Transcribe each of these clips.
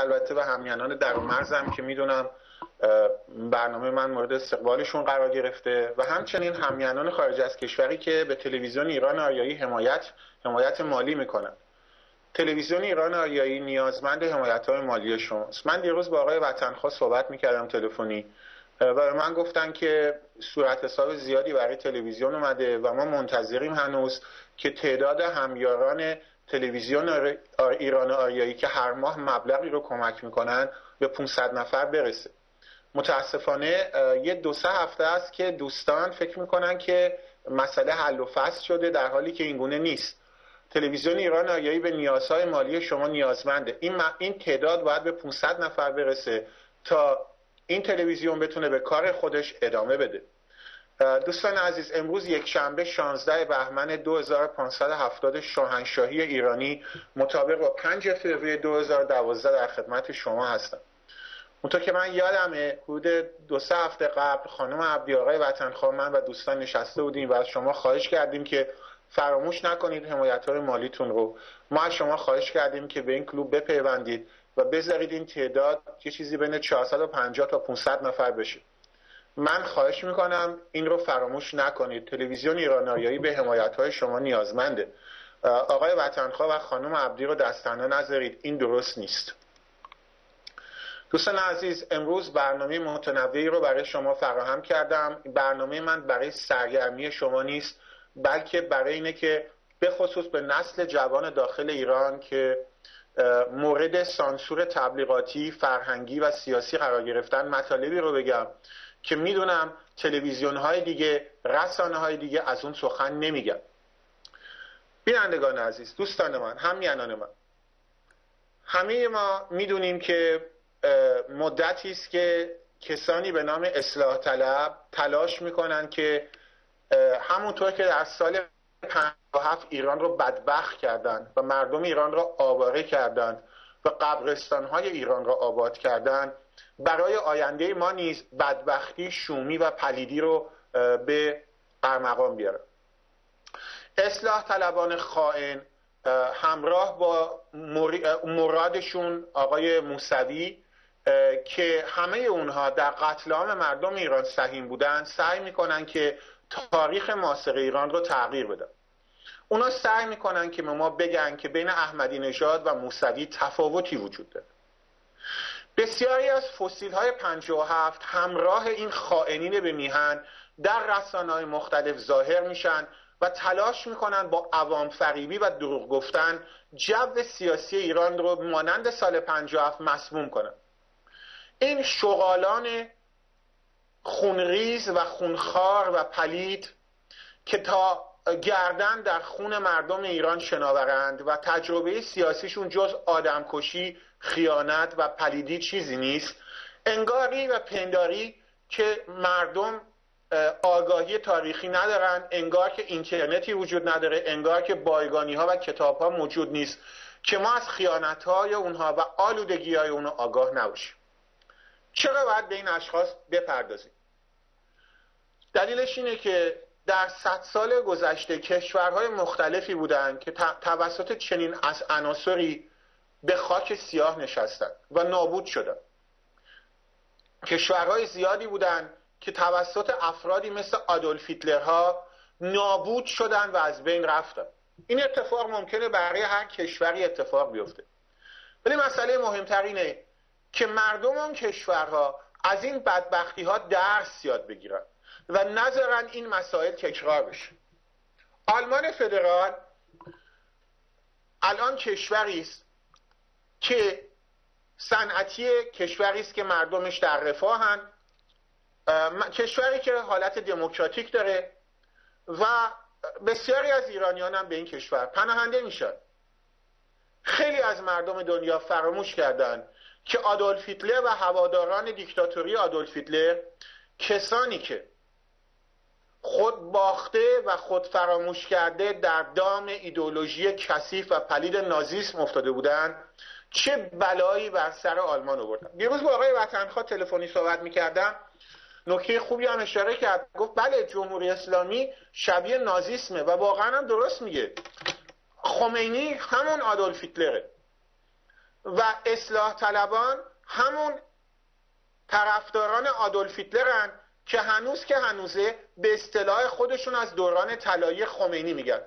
البته به همیانان در مرزم که می‌دونم برنامه من مورد استقبالشون قرار گرفته و همچنین همیانان خارج از کشوری که به تلویزیون ایران آریایی حمایت حمایت مالی می‌کنن. تلویزیون ایران آریایی نیازمند حمایت های مالی شماست. من دیروز با آقای وطنخواه صحبت می‌کردم تلفنی و به من گفتن که صورت حساب زیادی برای تلویزیون اومده و ما منتظریم هنوز که تعداد همیاران تلویزیون ایران آریایی که هر ماه مبلغی رو کمک می‌کنن به 500 نفر برسه. متاسفانه یه دو سه هفته است که دوستان فکر می‌کنن که مسئله حل و فصل شده در حالی که اینگونه نیست. تلویزیون ایران آریایی به نیازهای مالی شما نیازمنده. این, این تعداد باید به 500 نفر برسه تا این تلویزیون بتونه به کار خودش ادامه بده. دوستان عزیز امروز یک شنبه 16 بهمن 2570 شاهنشاهی ایرانی مطابق با 5 فوریه 2012 در خدمت شما هستم. اونطور که من یادمه حدود دو سه هفته قبل خانم عبدی آقای وطنخواه من و دوستان نشسته بودیم و از شما خواهش کردیم که فراموش نکنید حمایت های مالیتون رو. ما از شما خواهش کردیم که به این کلوب بپیوندید و بذارید این تعداد یه چیزی بین 450 تا 500 نفر بشه. من خواهش می‌کنم این رو فراموش نکنید. تلویزیون ایرانیایی به حمایت های شما نیازمنده. آقای وطنخواه و خانم عبدی رو دستنه نذارید. این درست نیست. دوستان عزیز امروز برنامه متنوعی رو برای شما فراهم کردم. برنامه من برای سرگرمی شما نیست بلکه برای اینه که به خصوص به نسل جوان داخل ایران که مورد سانسور تبلیغاتی فرهنگی و سیاسی قرار گرفتن مطالبی رو بگم. که می‌دونم تلویزیون های دیگه رسانه های دیگه از اون سخن نمیگن. بینندگان عزیز دوستان من همیانان من. همه ما می‌دونیم که مدتی است که کسانی به نام اصلاح طلب تلاش می‌کنن که همونطور که در سال 57 ایران رو بدبخت کردند و مردم ایران را آواره کردند و قبرستان های ایران را آباد کردند برای آینده ما نیز بدبختی شومی و پلیدی رو به قرمقام بیاره. اصلاح طلبان خائن همراه با مرادشون آقای موسوی که همه اونها در قتل عام مردم ایران سهیم بودن سعی می‌کنن که تاریخ معاصر ایران رو تغییر بدن اونا سعی می‌کنن که ما بگن که بین احمدی نژاد و موسوی تفاوتی وجود داره. بسیاری از فسیل های 57 همراه این خائنین به میهن در رسانه های مختلف ظاهر میشن و تلاش می‌کنن با عوام فریبی و دروغ گفتن جو سیاسی ایران رو مانند سال 57 مسموم کنن. این شغالان خونریز و خونخوار و پلید که تا گردن در خون مردم ایران شناورند و تجربه سیاسیشون جز آدمکشی خیانت و پلیدی چیزی نیست. انگاری و پنداری که مردم آگاهی تاریخی ندارن انگار که اینترنتی وجود نداره انگار که بایگانی ها و کتاب ها موجود نیست که ما از خیانت های اونها و آلودگی های اونها آگاه نباشیم. چرا باید به این اشخاص بپردازیم؟ دلیلش اینه که در صد سال گذشته کشورهای مختلفی بودند که توسط چنین از عناصری به خاک سیاه نشستند و نابود شدند کشورهای زیادی بودند که توسط افرادی مثل آدولف هیتلرها نابود شدن و از بین رفتن. این اتفاق ممکنه برای هر کشوری اتفاق بیفته. ولی مسئله مهمتر اینه که مردم اون کشورها از این بدبختی ها درس یاد بگیرن و نذارن این مسائل تکرار بشه. آلمان فدرال الان کشوری است که صنعتی کشوری است که مردمش در رفاهن کشوری که حالت دموکراتیک داره و بسیاری از ایرانیان هم به این کشور پناهنده میشن. خیلی از مردم دنیا فراموش کردند که آدولف هیتلر و هواداران دیکتاتوری آدولف هیتلر کسانی که خود باخته و خود فراموش کرده در دام ایدولوژی کثیف و پلید نازیسم افتاده بودند چه بلایی بر سر آلمان آوردن دیروز با آقای وطنخواه تلفنی صحبت می‌کردم. نکته خوبی هم اشاره کرد. گفت بله جمهوری اسلامی شبیه نازیسمه و واقعا هم درست میگه. خمینی همون آدولف هیتلره و اصلاح طلبان همون طرفداران آدولف هیتلرن که هنوز که هنوزه به اصطلاح خودشون از دوران طلایی خمینی میگن.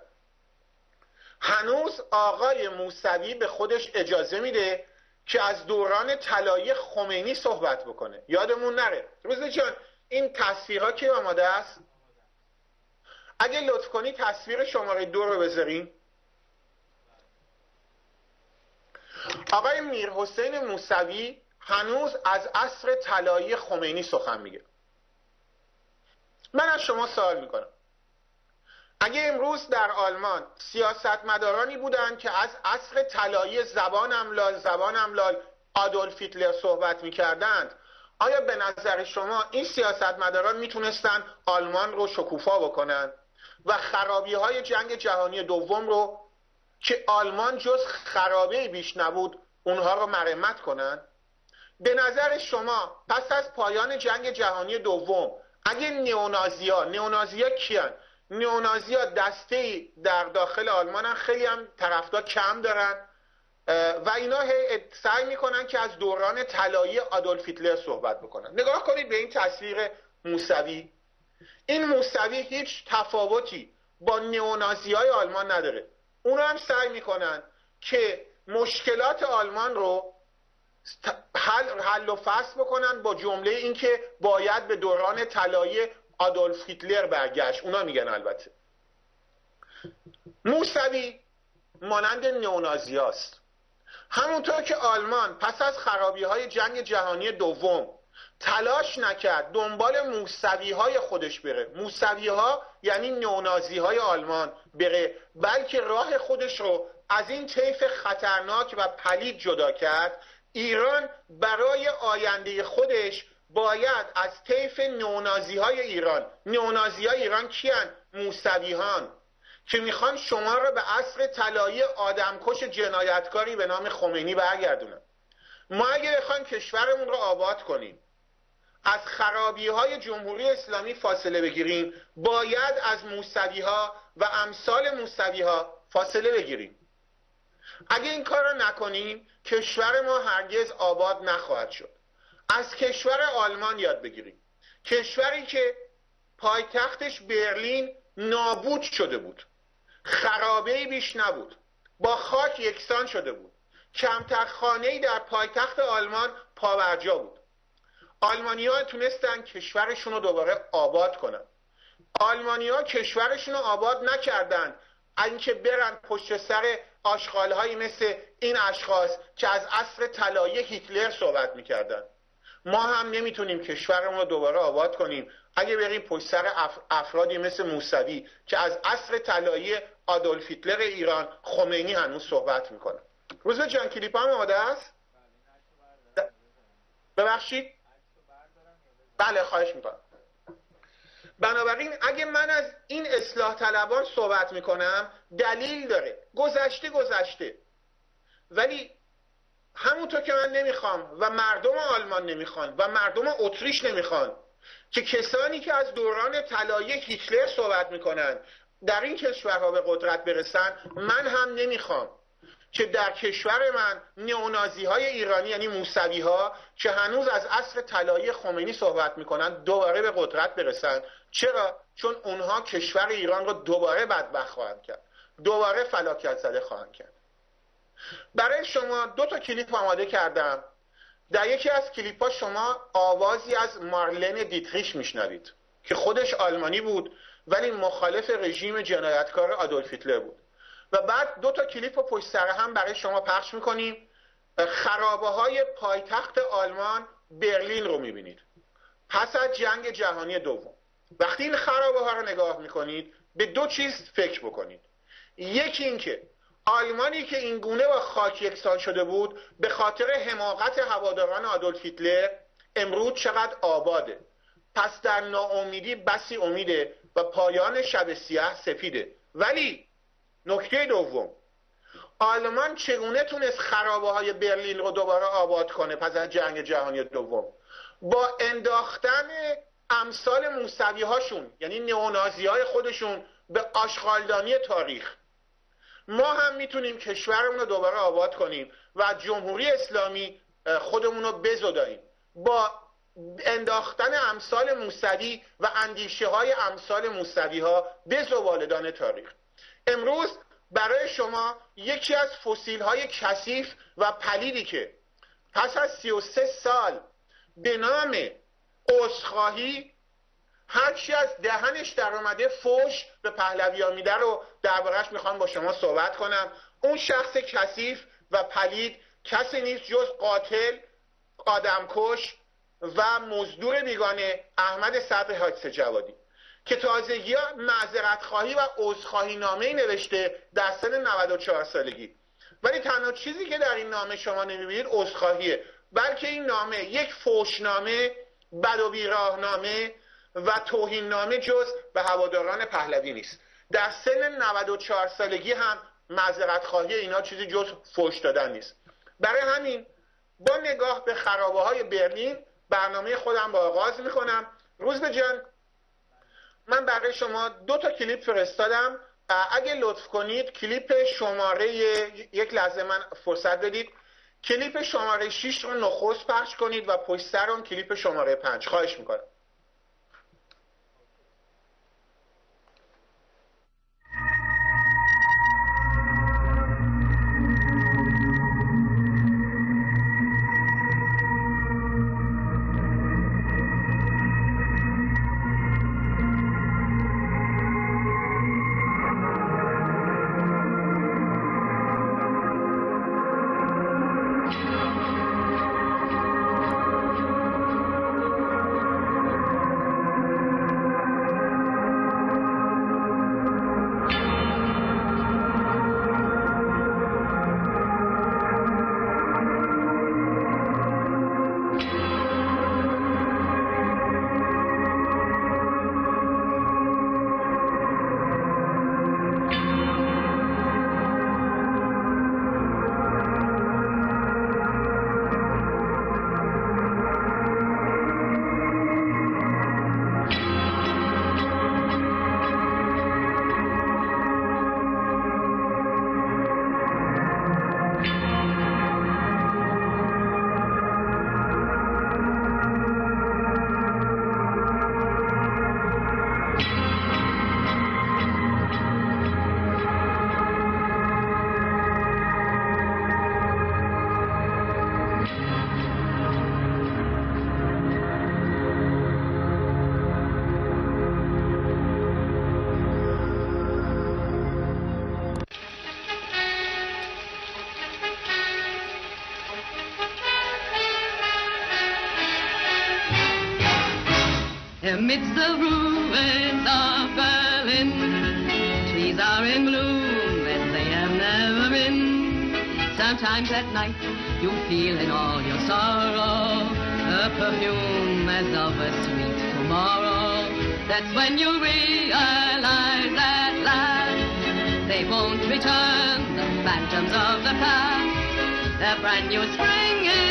هنوز آقای موسوی به خودش اجازه میده که از دوران طلایی خمینی صحبت بکنه. یادمون نره. روز جان این تصویرها که آماده است؟ اگه لطف کنی تصویر شماره دو رو بذارین آقای میر حسین موسوی هنوز از عصر طلایی خمینی سخن میگه. من از شما سوال می‌کنم. اگه امروز در آلمان سیاستمدارانی بودند که از عصر طلایی زبان املال زبان املال آدولف هیتلر صحبت می‌کردند آیا به نظر شما این سیاستمداران می‌تونستن آلمان رو شکوفا بکنن و خرابی های جنگ جهانی دوم رو که آلمان جز خرابه بیش نبود اونها رو مرمت کنن؟ به نظر شما پس از پایان جنگ جهانی دوم اگه نیونازیا نیونازیا کیان؟ نیونازیا دسته در داخل آلمان خیلی هم طرفدار کم دارن. و اینا سعی می‌کنن که از دوران طلایی آدولف هیتلر صحبت بکنن. نگاه کنید به این تصویر موسوی. این موسوی هیچ تفاوتی با نیونازی های آلمان نداره. اونا هم سعی می‌کنن که مشکلات آلمان رو حل, حل و فصل بکنن با جمله اینکه باید به دوران طلایی آدولف هیتلر برگشت. اونا میگن البته. موسوی مانند نیونازیاست همونطور که آلمان پس از خرابی های جنگ جهانی دوم تلاش نکرد دنبال موسوی های خودش بره. موسوی ها یعنی نیونازی های آلمان بره بلکه راه خودش رو از این طیف خطرناک و پلید جدا کرد. ایران برای آینده خودش باید از طیف نونازی های ایران نونازی های ایران کیان؟ موسویهان که می‌خوان شما را به عصر طلایی آدمکش جنایتکاری به نام خمینی برگردونن. ما اگه بخوایم کشورمون رو آباد کنیم از خرابی های جمهوری اسلامی فاصله بگیریم باید از موسوی ها و امثال موسوی ها فاصله بگیریم. اگه این کار رو نکنیم کشور ما هرگز آباد نخواهد شد. از کشور آلمان یاد بگیریم. کشوری که پایتختش برلین نابود شده بود. خرابه بیش نبود. با خاک یکسان شده بود. کمتر خانه در پایتخت آلمان پاورجا بود. آلمانیا تونستن کشورشون رو دوباره آباد کنن. آلمانیا کشورشون رو آباد نکردن. اینکه برن پشت سر آشغالهایی مثل این اشخاص که از عصر طلایی هیتلر صحبت می‌کردن. ما هم نمی‌تونیم کشورمون رو دوباره آباد کنیم. اگه بریم پشت سر افرادی مثل موسوی که از عصر طلایی آدولف هیتلر ایران خمینی هنوز صحبت می‌کنه. روز جان کلیپ هم آماده است؟ ببخشید. بله خواهش می‌کنم. بنابراین اگه من از این اصلاح طلبان صحبت می‌کنم دلیل داره. گذشته گذشته. ولی همونطور که من نمی‌خوام و مردم آلمان نمی‌خوان و مردم اتریش نمی‌خوان که کسانی که از دوران طلایی هیتلر صحبت می‌کنن در این کشورها به قدرت برسن من هم نمی‌خوام که در کشور من نیونازی های ایرانی یعنی موسوی ها که هنوز از عصر طلایی خمینی صحبت می‌کنن دوباره به قدرت برسن. چرا؟ چون اونها کشور ایران رو دوباره بدبخت خواهند کرد. دوباره فلاکت زده خواهند کرد. برای شما دو تا کلیپ آماده کردم. در یکی از کلیپ ها شما آوازی از مارلن دیتریش میشنوید که خودش آلمانی بود ولی مخالف رژیم جنایتکار آدولف هیتلر بود. و بعد دو تا کلیپ رو پشت سر هم برای شما پخش می‌کنیم. خرابه های پایتخت آلمان برلین رو می‌بینید. پس از جنگ جهانی دوم. وقتی این خرابه ها رو نگاه می‌کنید به دو چیز فکر بکنید. یکی اینکه آلمانی که این گونه با خاک یکسان شده بود به خاطر حماقت هواداران آدولف هیتلر امروز چقدر آباده. پس در ناامیدی بسی امیده و پایان شب سیاه سفیده. ولی نکته دوم آلمان چگونه تونست خرابه های برلین رو دوباره آباد کنه؟ پس از جنگ جهانی دوم. با انداختن امثال موسوی هاشون یعنی نیونازی های خودشون به آشغالدانی تاریخ. ما هم می‌تونیم کشورمون رو دوباره آباد کنیم و جمهوری اسلامی خودمون رو بزداییم. با انداختن امثال موسوی و اندیشه های امثال موسوی ها به تاریخ. امروز برای شما یکی از فسیل های کثیف و پلیدی که پس از 33 سال به نام عذرخواهی هرچی از دهنش در اومده فوش به پهلوی میده رو دربارهش می‌خوام با شما صحبت کنم. اون شخص کثیف و پلید کسی نیست جز قاتل آدمکش و مزدور بیگانه احمد صبر حادث جوادی که تازگی معذرت خواهی و عذرخواهی نامه نوشته در سن 94 سالگی. ولی تنها چیزی که در این نامه شما نمی‌بینید عذرخواهیه بلکه این نامه یک فوشنامه بد و بیراهنامه و توهین نامه جز به هواداران پهلوی نیست. در سن 94 سالگی هم معذرت خواهی اینا چیزی جز فوش دادن نیست. برای همین با نگاه به خرابه های برلین برنامه خودم با آغاز می‌کنم. روز به جان من برای شما دو تا کلیپ فرستادم. اگه لطف کنید کلیپ شماره یک لحظه من فرصت بدید. کلیپ شماره 6 رو نخست پخش کنید و پشت سر اون کلیپ شماره 5 خواهش می‌کنم. Amidst the ruins of Berlin, trees are in bloom as they have never been. Sometimes at night you feel in all your sorrow a perfume as of a sweet tomorrow. That's when you realize at last they won't return, the phantoms of the past. The brand new spring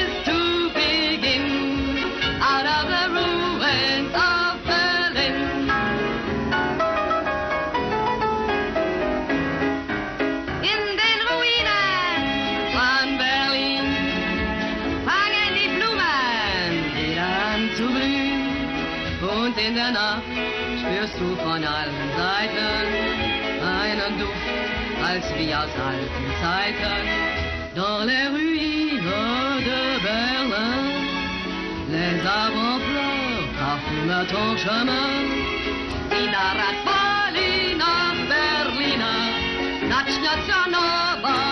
Und in der Nacht spürst du von allen Seiten einen Duft, als wie aus alten Zeiten. Dans les ruines de Berlin, les arbres avant-fleurs parfument ton chemin. Inara Berlina, Berlina, Natschnatscha Nova.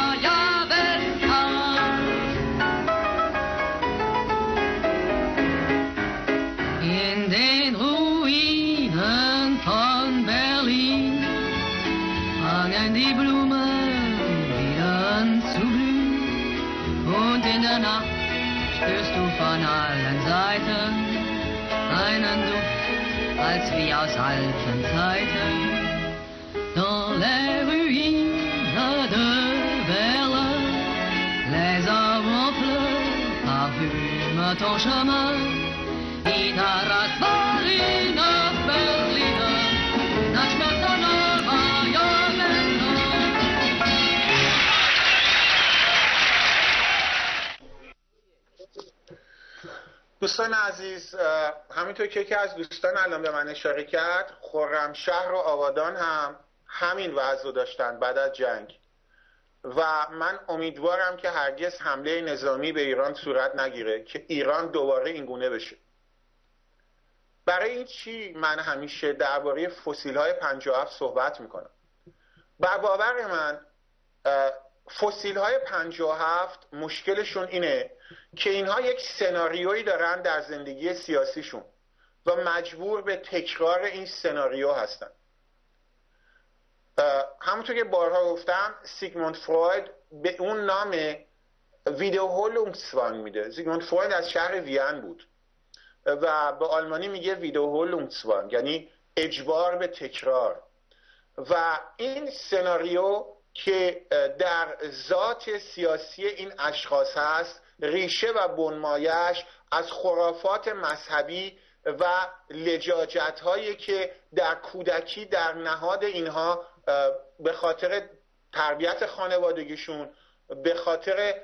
Seiten einen Duft, als wie aus alten Zeiten. Dans les ruines de Berlin, les arbres pleurent, parfument ton chemin. I teraz دوستان عزیز همینطور که یکی از دوستان الان به من اشاره کرد خرمشهر و آبادان هم همین وضع رو داشتن بعد از جنگ. و من امیدوارم که هرگز حمله نظامی به ایران صورت نگیره که ایران دوباره اینگونه بشه. برای این چی من همیشه درباره فسیل های 57 صحبت می‌کنم؟ بر باور من فسیل های 57 مشکلشون اینه که اینها یک سناریویی دارن در زندگی سیاسیشون و مجبور به تکرار این سناریو هستن. همونطور که بارها گفتم سیگموند فروید به اون نام ویدیو هولونگسوان میده. سیگموند فروید از شهر وین بود و به آلمانی میگه ویدیو هولونگسوان یعنی اجبار به تکرار. و این سناریو که در ذات سیاسی این اشخاص هست ریشه و بنمایش از خرافات مذهبی و لجاجت هایی که در کودکی در نهاد اینها به خاطر تربیت خانوادگیشون به خاطر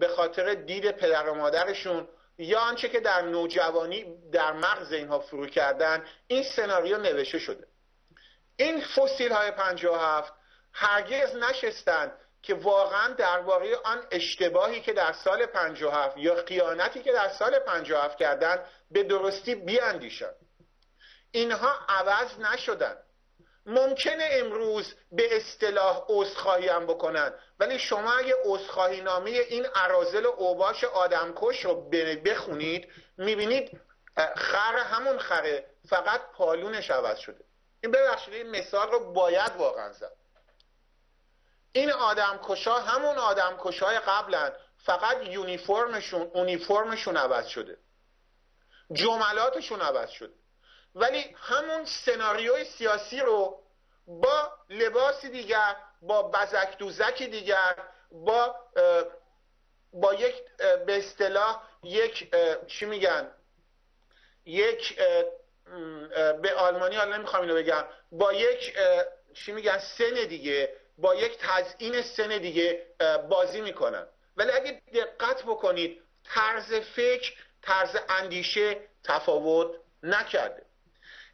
به خاطر دید پدر و مادرشون یا آنچه که در نوجوانی در مغز اینها فرو کردن این سناریو نوشته شده. این فسیل های 57 هرگز نشستند که واقعا درباره آن اشتباهی که در سال 57 یا خیانتی که در سال 57 کردن به درستی بیاندیشن. اینها عوض نشدن. ممکنه امروز به اصطلاح عذرخواهی هم بکنن ولی شما اگه عذرخواهی نامه این عرازل و اوباش آدمکش رو بخونید می‌بینید خر همون خره فقط پالونش عوض شده. این ببخشید این مثال رو باید واقعا زد. این آدم کشا همون آدم کشای قبلن. فقط یونیفرمشون اونیفرمشون عوض شده. جملاتشون عوض شده. ولی همون سناریوی سیاسی رو با لباسی دیگر با بزک دوزکی دیگر با با یک به اصطلاح یک چی میگن؟ یک به آلمانی حالا نمی‌خوام اینو بگم. با یک چی میگن؟ سن دیگه. با یک تزئین سن دیگه بازی می‌کنن. ولی اگه دقت بکنید طرز فکر طرز اندیشه تفاوت نکرده.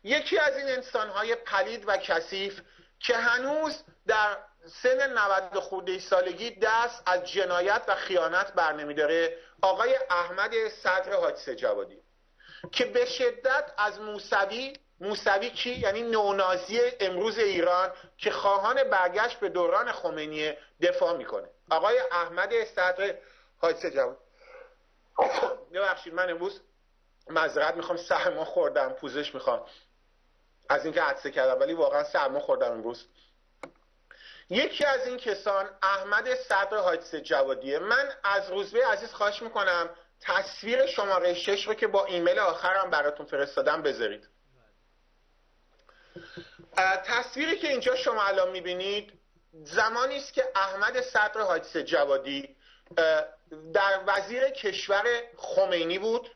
یکی از این انسانهای پلید و کثیف که هنوز در سن 90 خورده سالگی دست از جنایت و خیانت بر نمیداره آقای احمد صدر حاج جوادی که به شدت از موسوی موسوی کی یعنی نونازی امروز ایران که خواهان برگشت به دوران خمینی دفاع می‌کنه. آقای احمد صدر حادثه جواد ببخشید من امروز مذرت می‌خوام سرما خوردم پوزش می‌خوام. از اینکه عدسه کردم ولی واقعا سرما خوردم امروز. یکی از این کسان احمد صدر حادثه جوادیه. من از روزبه عزیز خواهش می‌کنم تصویر شماره شش رو که با ایمیل آخرم براتون فرستادم بذارید. تصویری که اینجا شما الان می‌بینید زمانی است که احمد صدر حادثه جوادی در وزیر کشور خمینی بود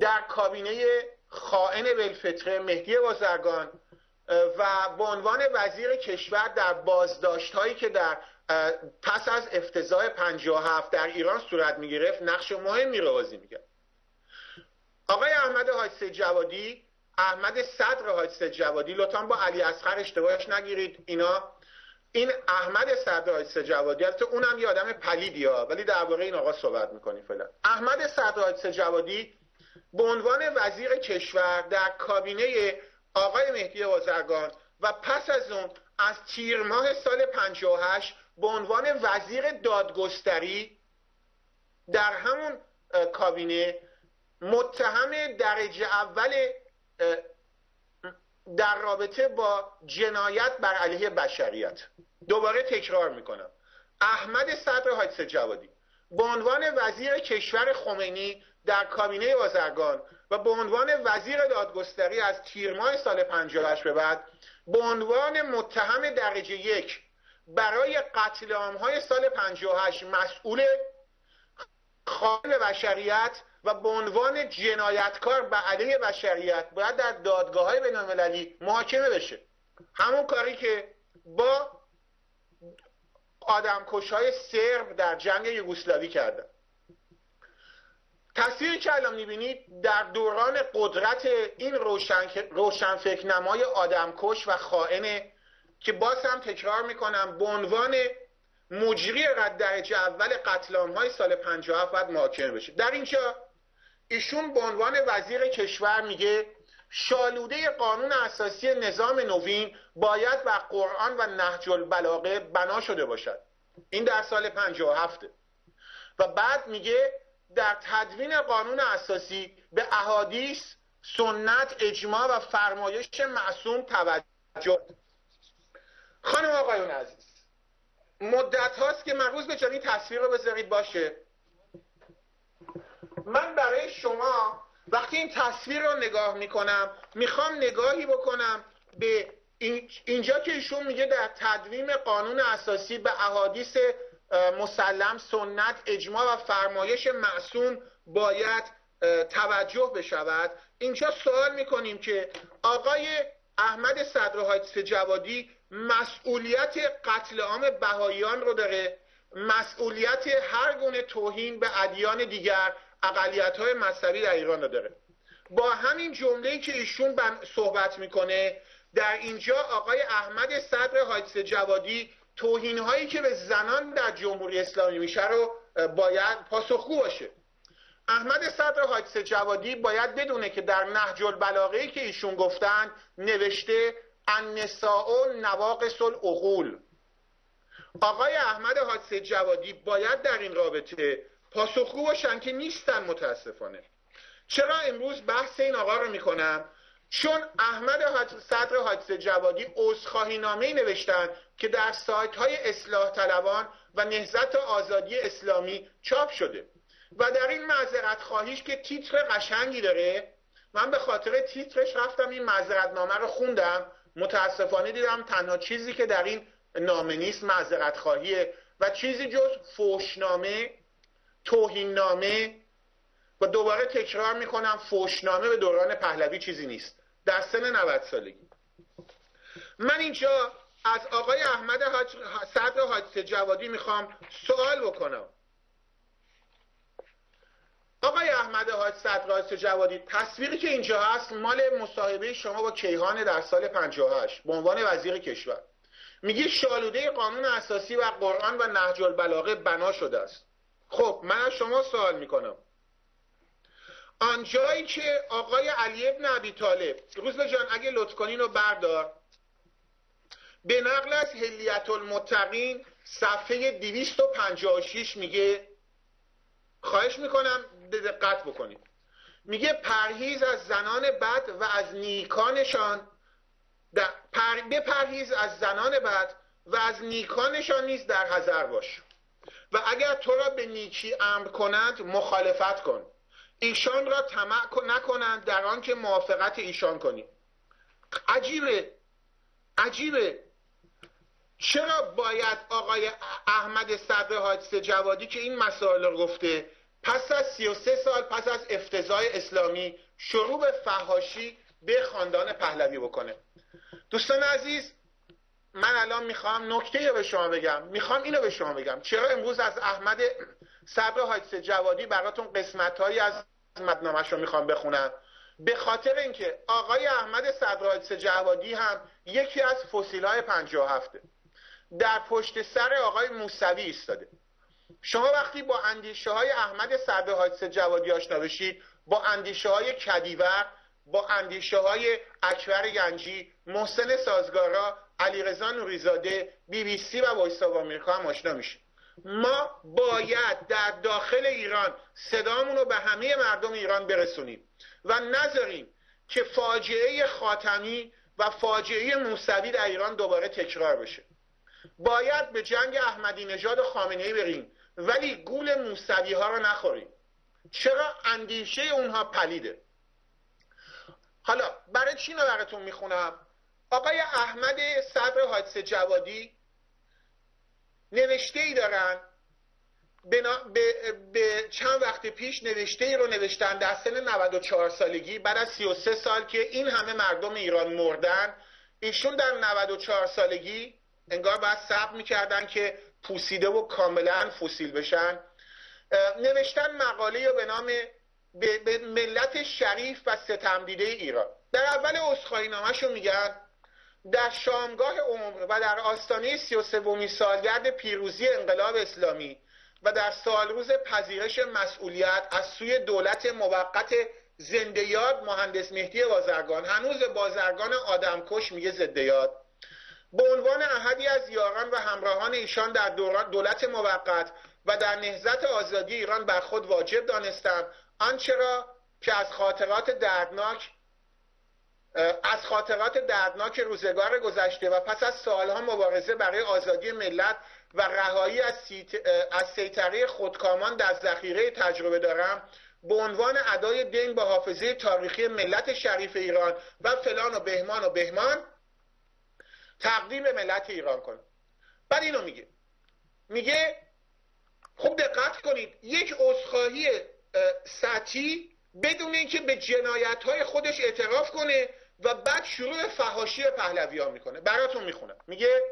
در کابینه خائن بلفتره مهدی بازرگان و به عنوان وزیر کشور در بازداشت هایی که در پس از افتضاح 57 در ایران صورت می گرفت نقش مهمی رو بازی می‌کرد. آقای احمد حادثه جوادی احمد صدر حادثه جوادی. لطفا با علی اصغر اشتباهش نگیرید. اینا این احمد صدر حادثه جوادی. البته اونم یه آدم پلیدی ها ولی درباره این آقا صحبت می‌کنیم فعلا. احمد صدر حادثه جوادی به عنوان وزیر کشور در کابینه آقای مهدی بازرگان و پس از اون از تیر ماه سال 58 به عنوان وزیر دادگستری در همون کابینه متهم درجه اول در رابطه با جنایت بر علیه بشریت. دوباره تکرار می‌کنم. احمد صدر حادثه جوادی به عنوان وزیر کشور خمینی در کابینه بازرگان و به عنوان وزیر دادگستری از تیر ماه سال 58 به بعد به عنوان متهم درجه یک برای قتل های سال 58 مسئول خانه بشریت و به عنوان جنایتکار به علیه بشریت باید در دادگاه های بین محاکمه بشه. همون کاری که با آدمکش های سرب در جنگ یوگسلاوی کردن. تصویری که الان می‌بینید در دوران قدرت این روشن, روشن نمای آدمکش و خائنه که باز هم تکرار می‌کنم به عنوان مجری رد درجه اول قتل های سال 57 باید محاکمه بشه. در اینجا ایشون به عنوان وزیر کشور میگه شالوده قانون اساسی نظام نوین باید بر قرآن و نهج البلاغه بنا شده باشد. این در سال 57 و بعد میگه در تدوین قانون اساسی به احادیث سنت اجماع و فرمایش معصوم توجه. خانم آقایون عزیز مدت هاست که مروز به جانی تصویر رو بذارید باشه. من برای شما وقتی این تصویر رو نگاه می‌کنم می‌خوام نگاهی بکنم به اینجا که ایشون میگه در تدویم قانون اساسی به احادیث مسلم سنت اجماع و فرمایش معصوم باید توجه بشود. اینجا سوال می‌کنیم که آقای احمد صدر جوادی مسئولیت قتل عام بهاییان رو داره؟ مسئولیت هر گونه توهین به ادیان دیگر؟ اقلیت های مذهبی در ایران رو داره. با همین جمله که ایشون صحبت می‌کنه در اینجا آقای احمد صدر حادث جوادی توهین هایی که به زنان در جمهوری اسلامی میشه رو باید پاسخگو باشه. احمد صدر حادث جوادی باید بدونه که در نهج البلاغه که ایشون گفتن نوشته النساء نواقص العقول. آقای احمد حادث جوادی باید در این رابطه پاسخگو باشن که نیستن متاسفانه. چرا امروز بحث این آقا رو می‌کنم؟ چون احمد صدر حادث جوادی عذرخواهی نامه نوشتن که در سایت های اصلاح طلبان و نهزت آزادی اسلامی چاپ شده و در این معذرت خواهیش که تیتر قشنگی داره. من به خاطر تیترش رفتم این معذرت نامه رو خوندم. متاسفانه دیدم تنها چیزی که در این نامه نیست معذرت خواهیه. و چیزی جز فوشنامه توهین نامه و دوباره تکرار می‌کنم فوشنامه به دوران پهلوی چیزی نیست. در سن 90 سالگی. من اینجا از آقای احمد صدر حادث جوادی می‌خوام سوال بکنم. آقای احمد حاج صدر جوادی تصویری که اینجا هست مال مصاحبه شما با کیهان در سال 58 به عنوان وزیر کشور. میگه شالوده قانون اساسی و قرآن و نهج البلاغه بنا شده است. خب من از شما سوال می‌کنم. آنجایی که آقای علی ابن ابی طالب روز جان اگه لطف کنین رو بردار. به نقل از هلیت المتقین صفحه 256 میگه خواهش می‌کنم دقت بکنید. میگه پرهیز از زنان بد و از نیکانشان پر... پرهیز از زنان بد و از نیکانشان نیز در حذر باش. و اگر تو را به نیکی امر کنند مخالفت کن. ایشان را طمع نکنند در آنکه موافقت ایشان کنی. عجیبه. عجیبه. چرا باید آقای احمد صدر حادث جوادی که این مسائل رو گفته پس از 33 سال پس از افتضاح اسلامی شروع به فهاشی به خاندان پهلوی بکنه؟ دوستان عزیز من الان می‌خوام نکته رو به شما بگم. می‌خوام اینو به شما بگم. چرا امروز از احمد صبر حادث جوادی براتون قسمت هایی از مدنامش رو می‌خوام بخونم؟ به خاطر اینکه آقای احمد صدر حادث جوادی هم یکی از فسیل های 57 در پشت سر آقای موسوی ایستاده. شما وقتی با اندیشه های احمد صدر حادث جوادی آشنا بشید با اندیشه های کدیور با اندیشه های اکبر گنجی محسن سازگارا علیرضا نوریزاده بی بی سی و Voice of America هم آشنا میشیم ما باید در داخل ایران صدامون رو به همه مردم ایران برسونیم و نذاریم که فاجعه خاتمی و فاجعه موسوی در ایران دوباره تکرار بشه. باید به جنگ احمدی نژاد و خامنه ای بریم ولی گول موسوی ها رو نخوریم. چرا اندیشه اونها پلیده؟ حالا برای چی رو براتون می‌خونم؟ آقای احمد صبر حادث جوادی نوشته ای دارن. به, به, چند وقت پیش نوشته ای رو نوشتن در سن 94 سالگی بعد از 33 سال که این همه مردم ایران مردن ایشون در 94 سالگی انگار باید صبر می‌کردن که پوسیده و کاملا فسیل بشن. نوشتن مقاله به نام به ملت شریف و ستمدیده ایران. در اول اصخایی نامش رو میگن. در شامگاه عمر و در آستانه سی و سومین سالگرد پیروزی انقلاب اسلامی و در سال روز پذیرش مسئولیت از سوی دولت موقت زنده یاد مهندس مهدی بازرگان. هنوز بازرگان آدمکش میگه زنده یاد به عنوان احدی از یاران و همراهان ایشان در دولت موقت و در نهزت آزادی ایران بر خود واجب دانستم آنچه را که از خاطرات دردناک از خاطرات دردناک روزگار گذشته و پس از سالها مبارزه برای آزادی ملت و رهایی از, از سیطره خودکامان در ذخیره تجربه دارم به عنوان ادای دین به حافظه تاریخی ملت شریف ایران و فلان و بهمان و بهمان تقدیم ملت ایران کنم. بعد اینو میگه. میگه خوب دقت کنید یک عذرخواهی سطحی بدون اینکه به جنایت های خودش اعتراف کنه و بعد شروع فهاشی پهلوی ها می‌کنه. براتون می‌خونم. میگه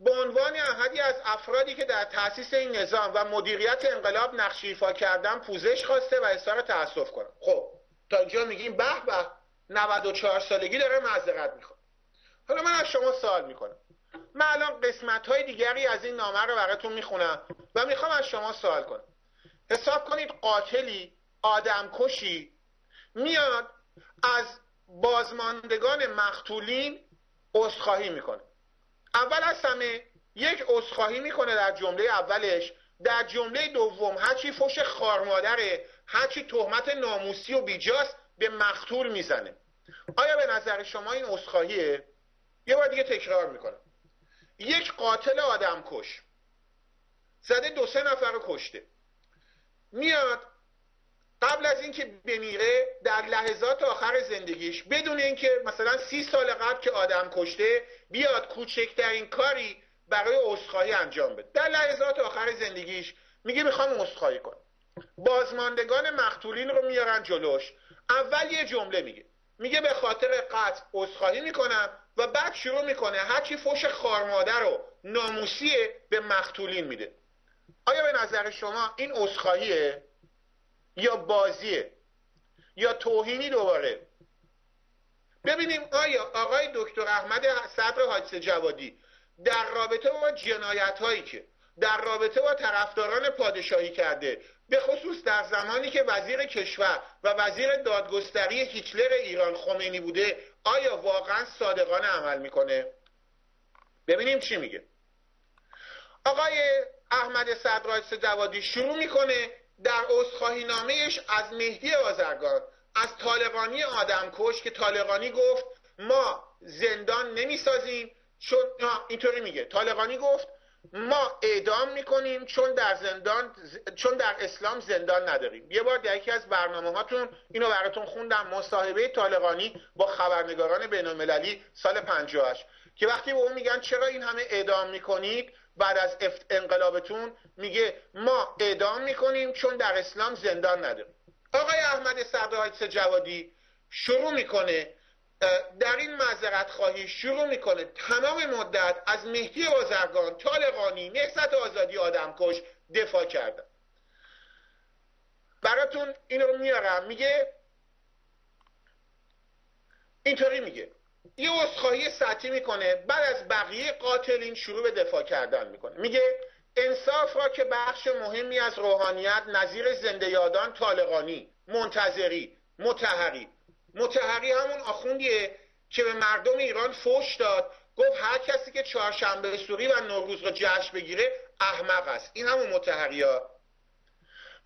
به عنوان احدی از افرادی که در تاسیس این نظام و مدیریت انقلاب نقش ایفا کردن پوزش خواسته و اظهار تاسف کنم خب تا اینجا میگیم به به 94 سالگی داره معذرت می‌خواد. حالا من از شما سوال می‌کنم. من الان قسمت های دیگری از این نامه رو براتون می‌خونم و می‌خوام از شما سوال کنم. حساب کنید قاتلی آدمکشی میاد از بازماندگان مختولین عذرخواهی می‌کنه. اول از همه یک عذرخواهی می‌کنه در جمله اولش. در جمله دوم هرچی فش خارمادره هرچی تهمت ناموسی و بیجاست به مختول می‌زنه. آیا به نظر شما این عذرخواهیه؟ یه بار دیگه تکرار می‌کنم. یک قاتل آدم کش. زده دو سه نفر رو کشته. میاد قبل از اینکه بمیره در لحظات آخر زندگیش بدون اینکه مثلا سی سال قبل که آدم کشته بیاد کوچکترین کاری برای عذرخواهی انجام بده. در لحظات آخر زندگیش میگه می‌خوام عذرخواهی کنم. بازماندگان مقتولین رو میارن جلوش. اول یه جمله میگه. میگه به خاطر قتل عذرخواهی می‌کنم و بعد شروع می‌کنه هرچی فوش خارمادر رو ناموسی به مقتولین میده. آیا به نظر شما این عذرخواهیه؟ یا بازیه یا توهینی دوباره. ببینیم آیا آقای دکتر احمد صدر حادث جوادی در رابطه با جنایت هایی که در رابطه با طرفداران پادشاهی کرده به خصوص در زمانی که وزیر کشور و وزیر دادگستری هیتلر ایران خمینی بوده آیا واقعا صادقانه عمل می‌کنه؟ ببینیم چی میگه. آقای احمد صدر جوادی شروع می‌کنه در عذرخواهی نامهش از مهدی آزرگان از طالقانی آدمکش که طالقانی گفت ما زندان نمی‌سازیم چون اینطوری میگه. طالقانی گفت ما اعدام می‌کنیم چون در زندان چون در اسلام زندان نداریم. یه بار در یکی از برنامه هاتون اینو براتون خوندم مصاحبه طالقانی با خبرنگاران بین المللی سال 58 که وقتی به اون میگن چرا این همه اعدام می‌کنید؟ بعد از انقلابتون میگه ما اعدام می‌کنیم چون در اسلام زندان نداریم. آقای احمد صدرایت جوادی شروع می‌کنه در این معذرت خواهی شروع می‌کنه. تمام مدت از مهدی بازرگان طالقانی نهضت آزادی آدمکش دفاع کردن براتون این رو میارم. میگه اینطوری میگه. یه عذرخواهی سطحی می‌کنه. بعد از بقیه قاتلین شروع به دفاع کردن می‌کنه. میگه انصاف را که بخش مهمی از روحانیت نظیر زنده یادان طالقانی منتظری متحری. متحری همون آخوندیه که به مردم ایران فوش داد. گفت هر کسی که چهارشنبه سوری و نوروز رو جشن بگیره احمق است. این همون متحری ها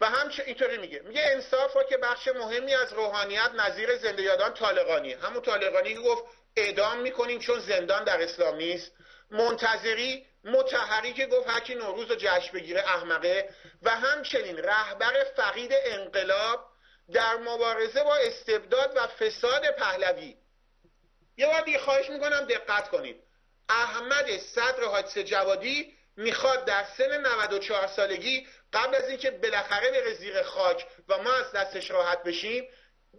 و همچه اینطوری میگه. میگه انصاف را که بخش مهمی از روحانیت نظیر زنده یادان طالقانی. همون طالقانی گفت اعدام می‌کنیم چون زندان در اسلام نیست. منتظری متحری که گفت هرکی نوروز رو جشن بگیره احمقه. و همچنین رهبر فقید انقلاب در مبارزه با استبداد و فساد پهلوی. یه بار دیگه خواهش می‌کنم دقت کنید. احمد صدر حادث جوادی می‌خواد در سن 94 سالگی قبل از اینکه بالاخره بره زیر خاک و ما از دستش راحت بشیم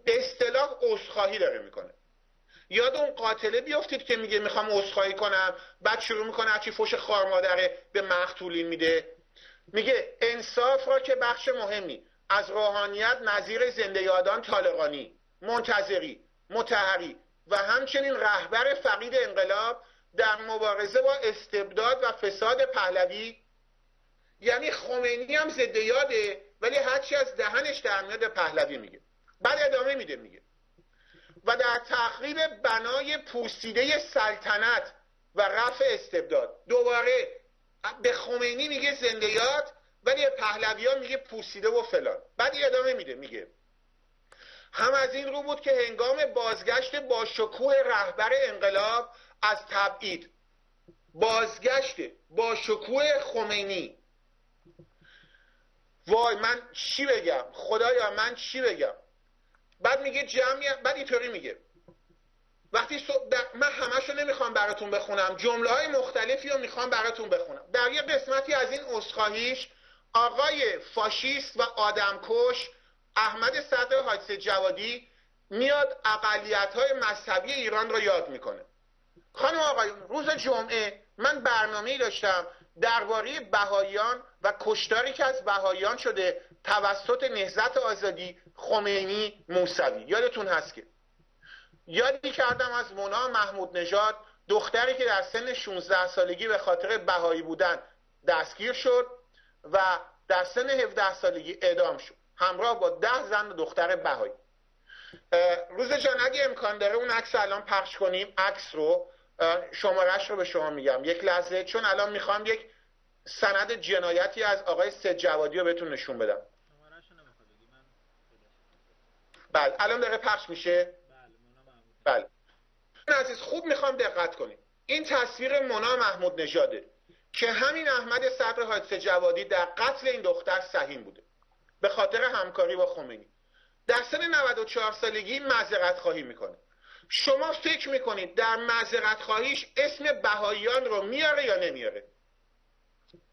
به اصطلاح عذرخواهی داره می‌کنه. یاد اون قاتله بیافتید که میگه می‌خوام عذرخواهی کنم بعد شروع می‌کنه هرچی فوش خار مادره به مقتولین میده. میگه انصاف را که بخش مهمی از روحانیت نظیر زنده یادان طالقانی منتظری متحری و همچنین رهبر فقید انقلاب در مبارزه با استبداد و فساد پهلوی یعنی خمینی هم ضد یاده ولی هرچی از دهنش در میاد پهلوی میگه. بعد ادامه میده میگه. و در تخریب بنای پوسیده سلطنت و رفع استبداد. دوباره به خمینی میگه زنده یاد ولی پهلوی ها میگه پوسیده و فلان. بعد ادامه میده میگه. هم از این رو بود که هنگام بازگشت با شکوه رهبر انقلاب از تبعید. بازگشت با شکوه خمینی. وای من چی بگم؟ خدایا من چی بگم؟ بعد میگه جمعی بعد اینطوری میگه. وقتی من همش رو نمی‌خوام براتون بخونم. جمله های مختلفی رو می‌خوام براتون بخونم. در یه قسمتی از این اصخاهیش آقای فاشیست و آدمکش احمد صدر حادث جوادی میاد اقلیت های مذهبی ایران رو یاد می‌کنه. خانم آقایون روز جمعه من برنامه داشتم درباره بهاییان و کشتاری که از بهاییان شده توسط نهزت آزادی خمینی موسوی. یادتون هست که یادی کردم از مونا محمود نژاد دختری که در سن 16 سالگی به خاطر بهایی بودن دستگیر شد و در سن 17 سالگی اعدام شد. همراه با ده زن و دختر بهایی. روز جان اگه امکان داره اون عکس الان پخش کنیم عکس رو شمارش رو به شما میگم. یک لحظه چون الان می‌خوام یک سند جنایتی از آقای سید جوادی رو بهتون نشون بدم. بله. الان داره پخش میشه. بله عزیز خوب می‌خوام دقت کنیم. این تصویر مونا محمود نژاده که همین احمد صدر حادثه جوادی در قتل این دختر سهیم بوده. به خاطر همکاری با خمینی. در سن 94 سالگی معذرت خواهی می‌کنه. شما فکر می‌کنید در معذرت خواهیش اسم بهاییان رو میاره یا نمیاره؟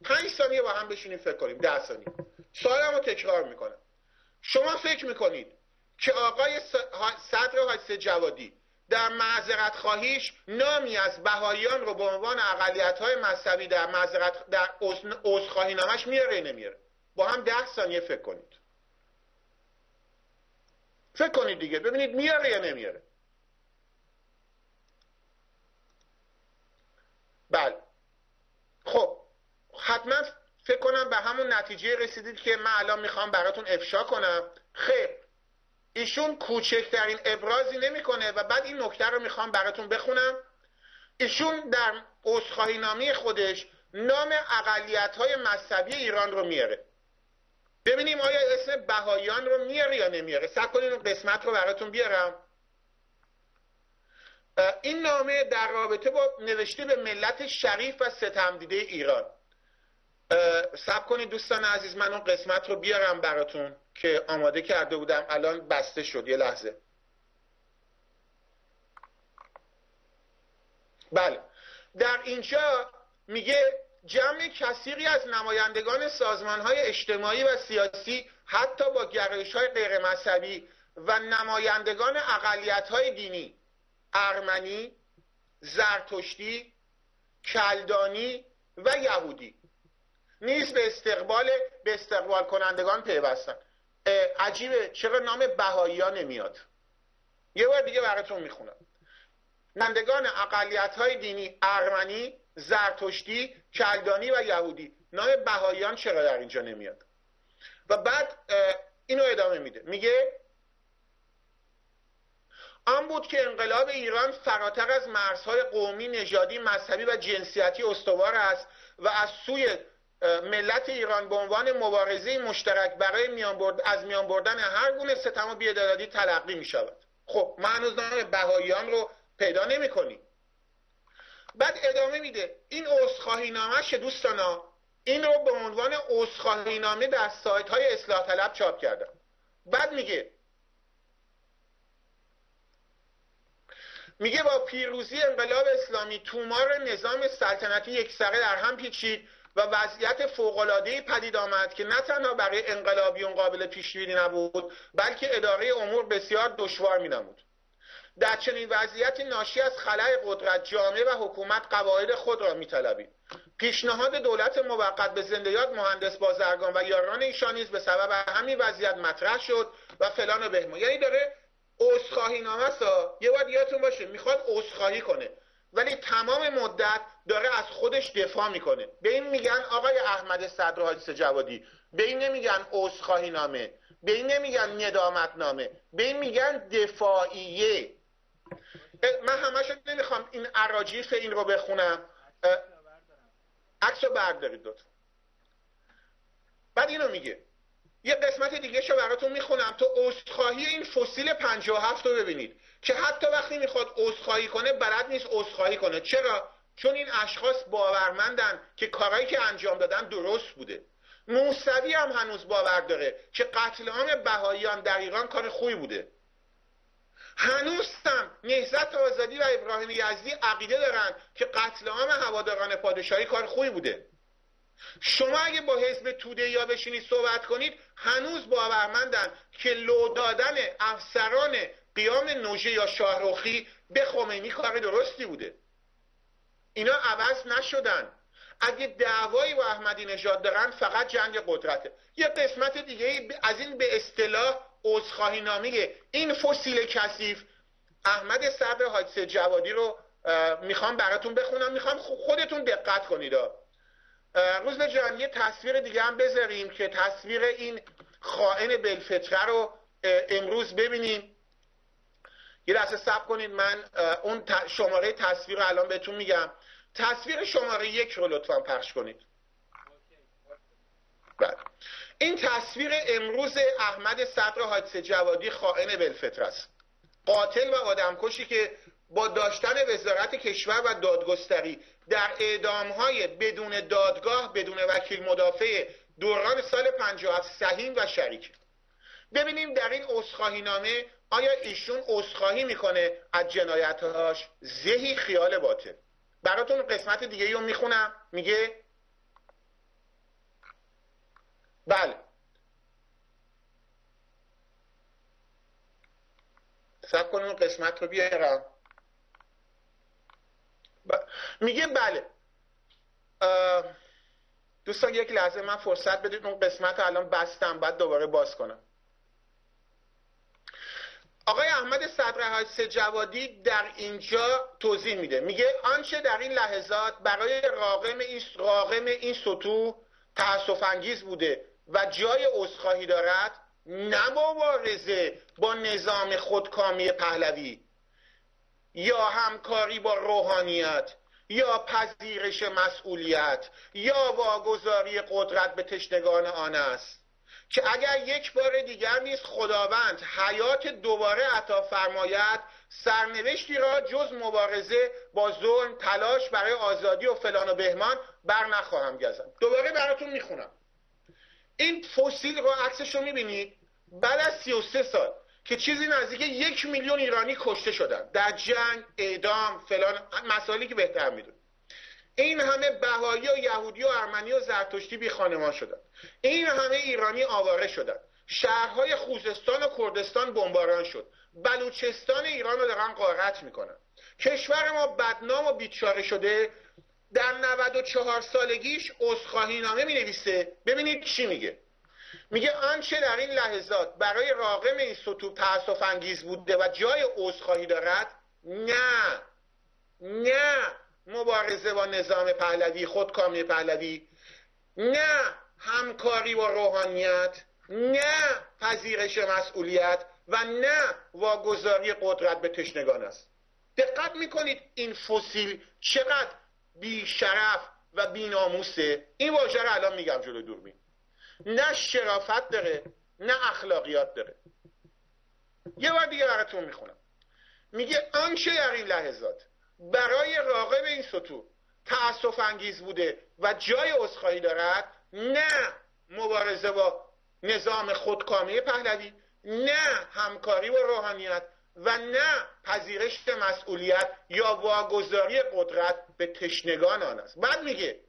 پنج ثانیه با هم بشینیم فکر کنیم. ده ثانیه. سوالم رو تکرار می‌کنم. شما فکر می‌کنید که آقای صدر حادثه جوادی در معذرت خواهیش نامی از بهاییان رو به عنوان اقلیت های مذهبی در معذرت در عذرخواهی نامش میاره نمیاره؟ با هم ده ثانیه فکر کنید. فکر کنید دیگه. ببینید میاره یا نمیاره. بله. خب. حتما فکر کنم به همون نتیجه رسیدید که من الان می‌خوام براتون افشا کنم. خیر. ایشون کوچکترین ابرازی نمی‌کنه و بعد این نکته رو می‌خوام براتون بخونم. ایشون در عذرخواهی نامی خودش نام اقلیت های مذهبی ایران رو میاره. ببینیم آیا اسم بهاییان رو میاره یا نمیاره. سب کنید اون قسمت رو براتون بیارم. این نامه در رابطه با نوشته به ملت شریف و ستمدیده ایران. سب کنید دوستان عزیز من اون قسمت رو بیارم براتون. که آماده کرده بودم الان بسته شد یه لحظه. بله. در اینجا میگه جمع کثیری از نمایندگان سازمان های اجتماعی و سیاسی حتی با گرایش های غیر مذهبی و نمایندگان اقلیت های دینی ارمنی زرتشتی کلدانی و یهودی نیز به استقبال به استقبال کنندگان پیوستن عجیبه. چرا نام بهایی ها نمیاد؟ یه بار دیگه براتون می‌خونم. نندگان اقلیت های دینی ارمنی زرتشتی کلدانی و یهودی. نام بهاییان چرا در اینجا نمیاد؟ و بعد اینو ادامه میده. میگه آن بود که انقلاب ایران فراتر از مرزهای قومی نژادی مذهبی و جنسیتی استوار است و از سوی ملت ایران به عنوان مبارزه مشترک برای میان برد از میان بردن هر گونه ستم و بیعدالتی تلقی می شود خب ما هنوز نام بهاییان رو پیدا نمی کنیم بعد ادامه میده. این عذرخواهی نامش دوستانا این رو به عنوان عذرخواهی نامه در سایت های اصلاح طلب چاپ کردم. بعد میگه میگه با پیروزی انقلاب اسلامی تومار نظام سلطنتی یک سره در هم پیچید. و وضعیت فوق‌العاده‌ای پدید آمد که نه تنها برای انقلابیون قابل پیش نبود بلکه اداره امور بسیار دشوار نمود در چنین وضعیتی ناشی از خلای قدرت جامعه و حکومت قواعد خود را میطلبید پیشنهاد دولت موقت به زنده یاد مهندس بازرگان و یاران ایشان نیز به سبب همین وضعیت مطرح شد و فلان و بهمان. یعنی داره عذرخواهی نامه سا یه باید یادتون باشه می‌خواد عذرخواهی کنه. ولی تمام مدت داره از خودش دفاع می‌کنه. به این میگن آقای احمد صدر حادث جوادی به این نمیگن عذرخواهی نامه. به این نمیگن ندامت نامه. به این میگن دفاعیه. من همش نمی‌خوام این عراجیف این رو بخونم. عکس رو بردارید دوتا بعد اینو میگه. یه قسمت دیگه شو براتون می‌خونم. تو عذرخواهی این فسیل 57 رو ببینید. که حتی وقتی می‌خواد عذرخواهی کنه بلد نیست عذرخواهی کنه. چرا؟ چون این اشخاص باورمندن که کارهایی که انجام دادن درست بوده. موسوی هم هنوز باور داره که قتل عام بهاییان در ایران کار خوبی بوده. هنوز هم نهزت آزادی و ابراهیم یزدی عقیده دارن که قتل عام هواداران پادشاهی کار خوبی بوده. شما اگه با حزب توده یا بشینید صحبت کنید هنوز باورمندن که لو دادن افسران قیام نوژه یا شاهروخی به خمینی کار درستی بوده. اینا عوض نشدن. اگه دعوایی با احمدی نژاد دارن فقط جنگ قدرته. یه قسمت دیگه از این به اصطلاح عذرخواهی نامه این فسیل کثیف احمد صبر حادثه جوادی رو می‌خوام براتون بخونم. می‌خوام خودتون دقت کنید. روز جان یه تصویر دیگه هم بذاریم که تصویر این خائن بلفتره رو امروز ببینیم. یه لحظه سب کنید من اون شماره تصویر رو الان بهتون میگم. تصویر شماره یک رو لطفا پخش کنید. بله. این تصویر امروز احمد صدر حادثه جوادی خائن بلفتر است. قاتل و آدمکشی که با داشتن وزارت کشور و دادگستری در اعدامهای بدون دادگاه بدون وکیل مدافع دوران سال 57 سهیم و شریک. ببینیم در این عذرخواهی نامه آیا ایشون عذرخواهی می‌کنه از جنایتهاش؟ زهی خیال باطل. براتون قسمت دیگه رو می‌خونم. میگه بله. سب کنیم قسمت رو بیارم. میگه بله. دوستان یک لحظه من فرصت بدید اون قسمت رو الان بستم بعد دوباره باز کنم. آقای احمد صدر جوادی در اینجا توضیح میده. میگه آنچه در این لحظات برای راقم این راقم این سطوح تاسف انگیز بوده و جای عذرخواهی دارد نه با نظام خودکامی پهلوی. یا همکاری با روحانیت یا پذیرش مسئولیت یا واگذاری قدرت به تشنگان آن است. که اگر یک بار دیگر نیست خداوند حیات دوباره عطا فرماید سرنوشتی را جز مبارزه با ظلم تلاش برای آزادی و فلان و بهمان بر نخواهم گذم دوباره براتون می‌خونم. این فسیل رو عکسش رو می‌بینید بعد از 33 سال که چیزی نزدیک یک میلیون ایرانی کشته شدن. در جنگ اعدام فلان مسائلی که بهتر میدون این همه بهایی و یهودی و ارمنی و زرتشتی بی خانمان شدن. این همه ایرانی آواره شدن. شهرهای خوزستان و کردستان بمباران شد. بلوچستان ایران رو دارن قارت می‌کنن. کشور ما بدنام و بیچاره شده. در 94 سالگیش عذرخواهی نامه می نویسه ببینید چی میگه. میگه آنچه در این لحظات برای راقم این سطوح تاسف انگیز بوده و جای عذرخواهی دارد نه. نه. مبارزه با نظام پهلوی خودکامی پهلوی. نه همکاری با روحانیت نه پذیرش مسئولیت و نه واگذاری قدرت به تشنگان است. دقت می‌کنید این فسیل چقدر بی شرف و بی ناموسه این واژه رو الان میگم جلو دوربین. نه شرافت داره نه اخلاقیات داره. یه بار دیگه براتون می‌خونم. میگه آنچه در این لحظات برای راقب این سطوح تأصف انگیز بوده و جای عذرخواهی دارد؟ نه. مبارزه با نظام خودکامی پهلوی. نه. همکاری با روحانیت. و نه. پذیرش مسئولیت یا واگذاری قدرت به تشنگان آن است. بعد میگه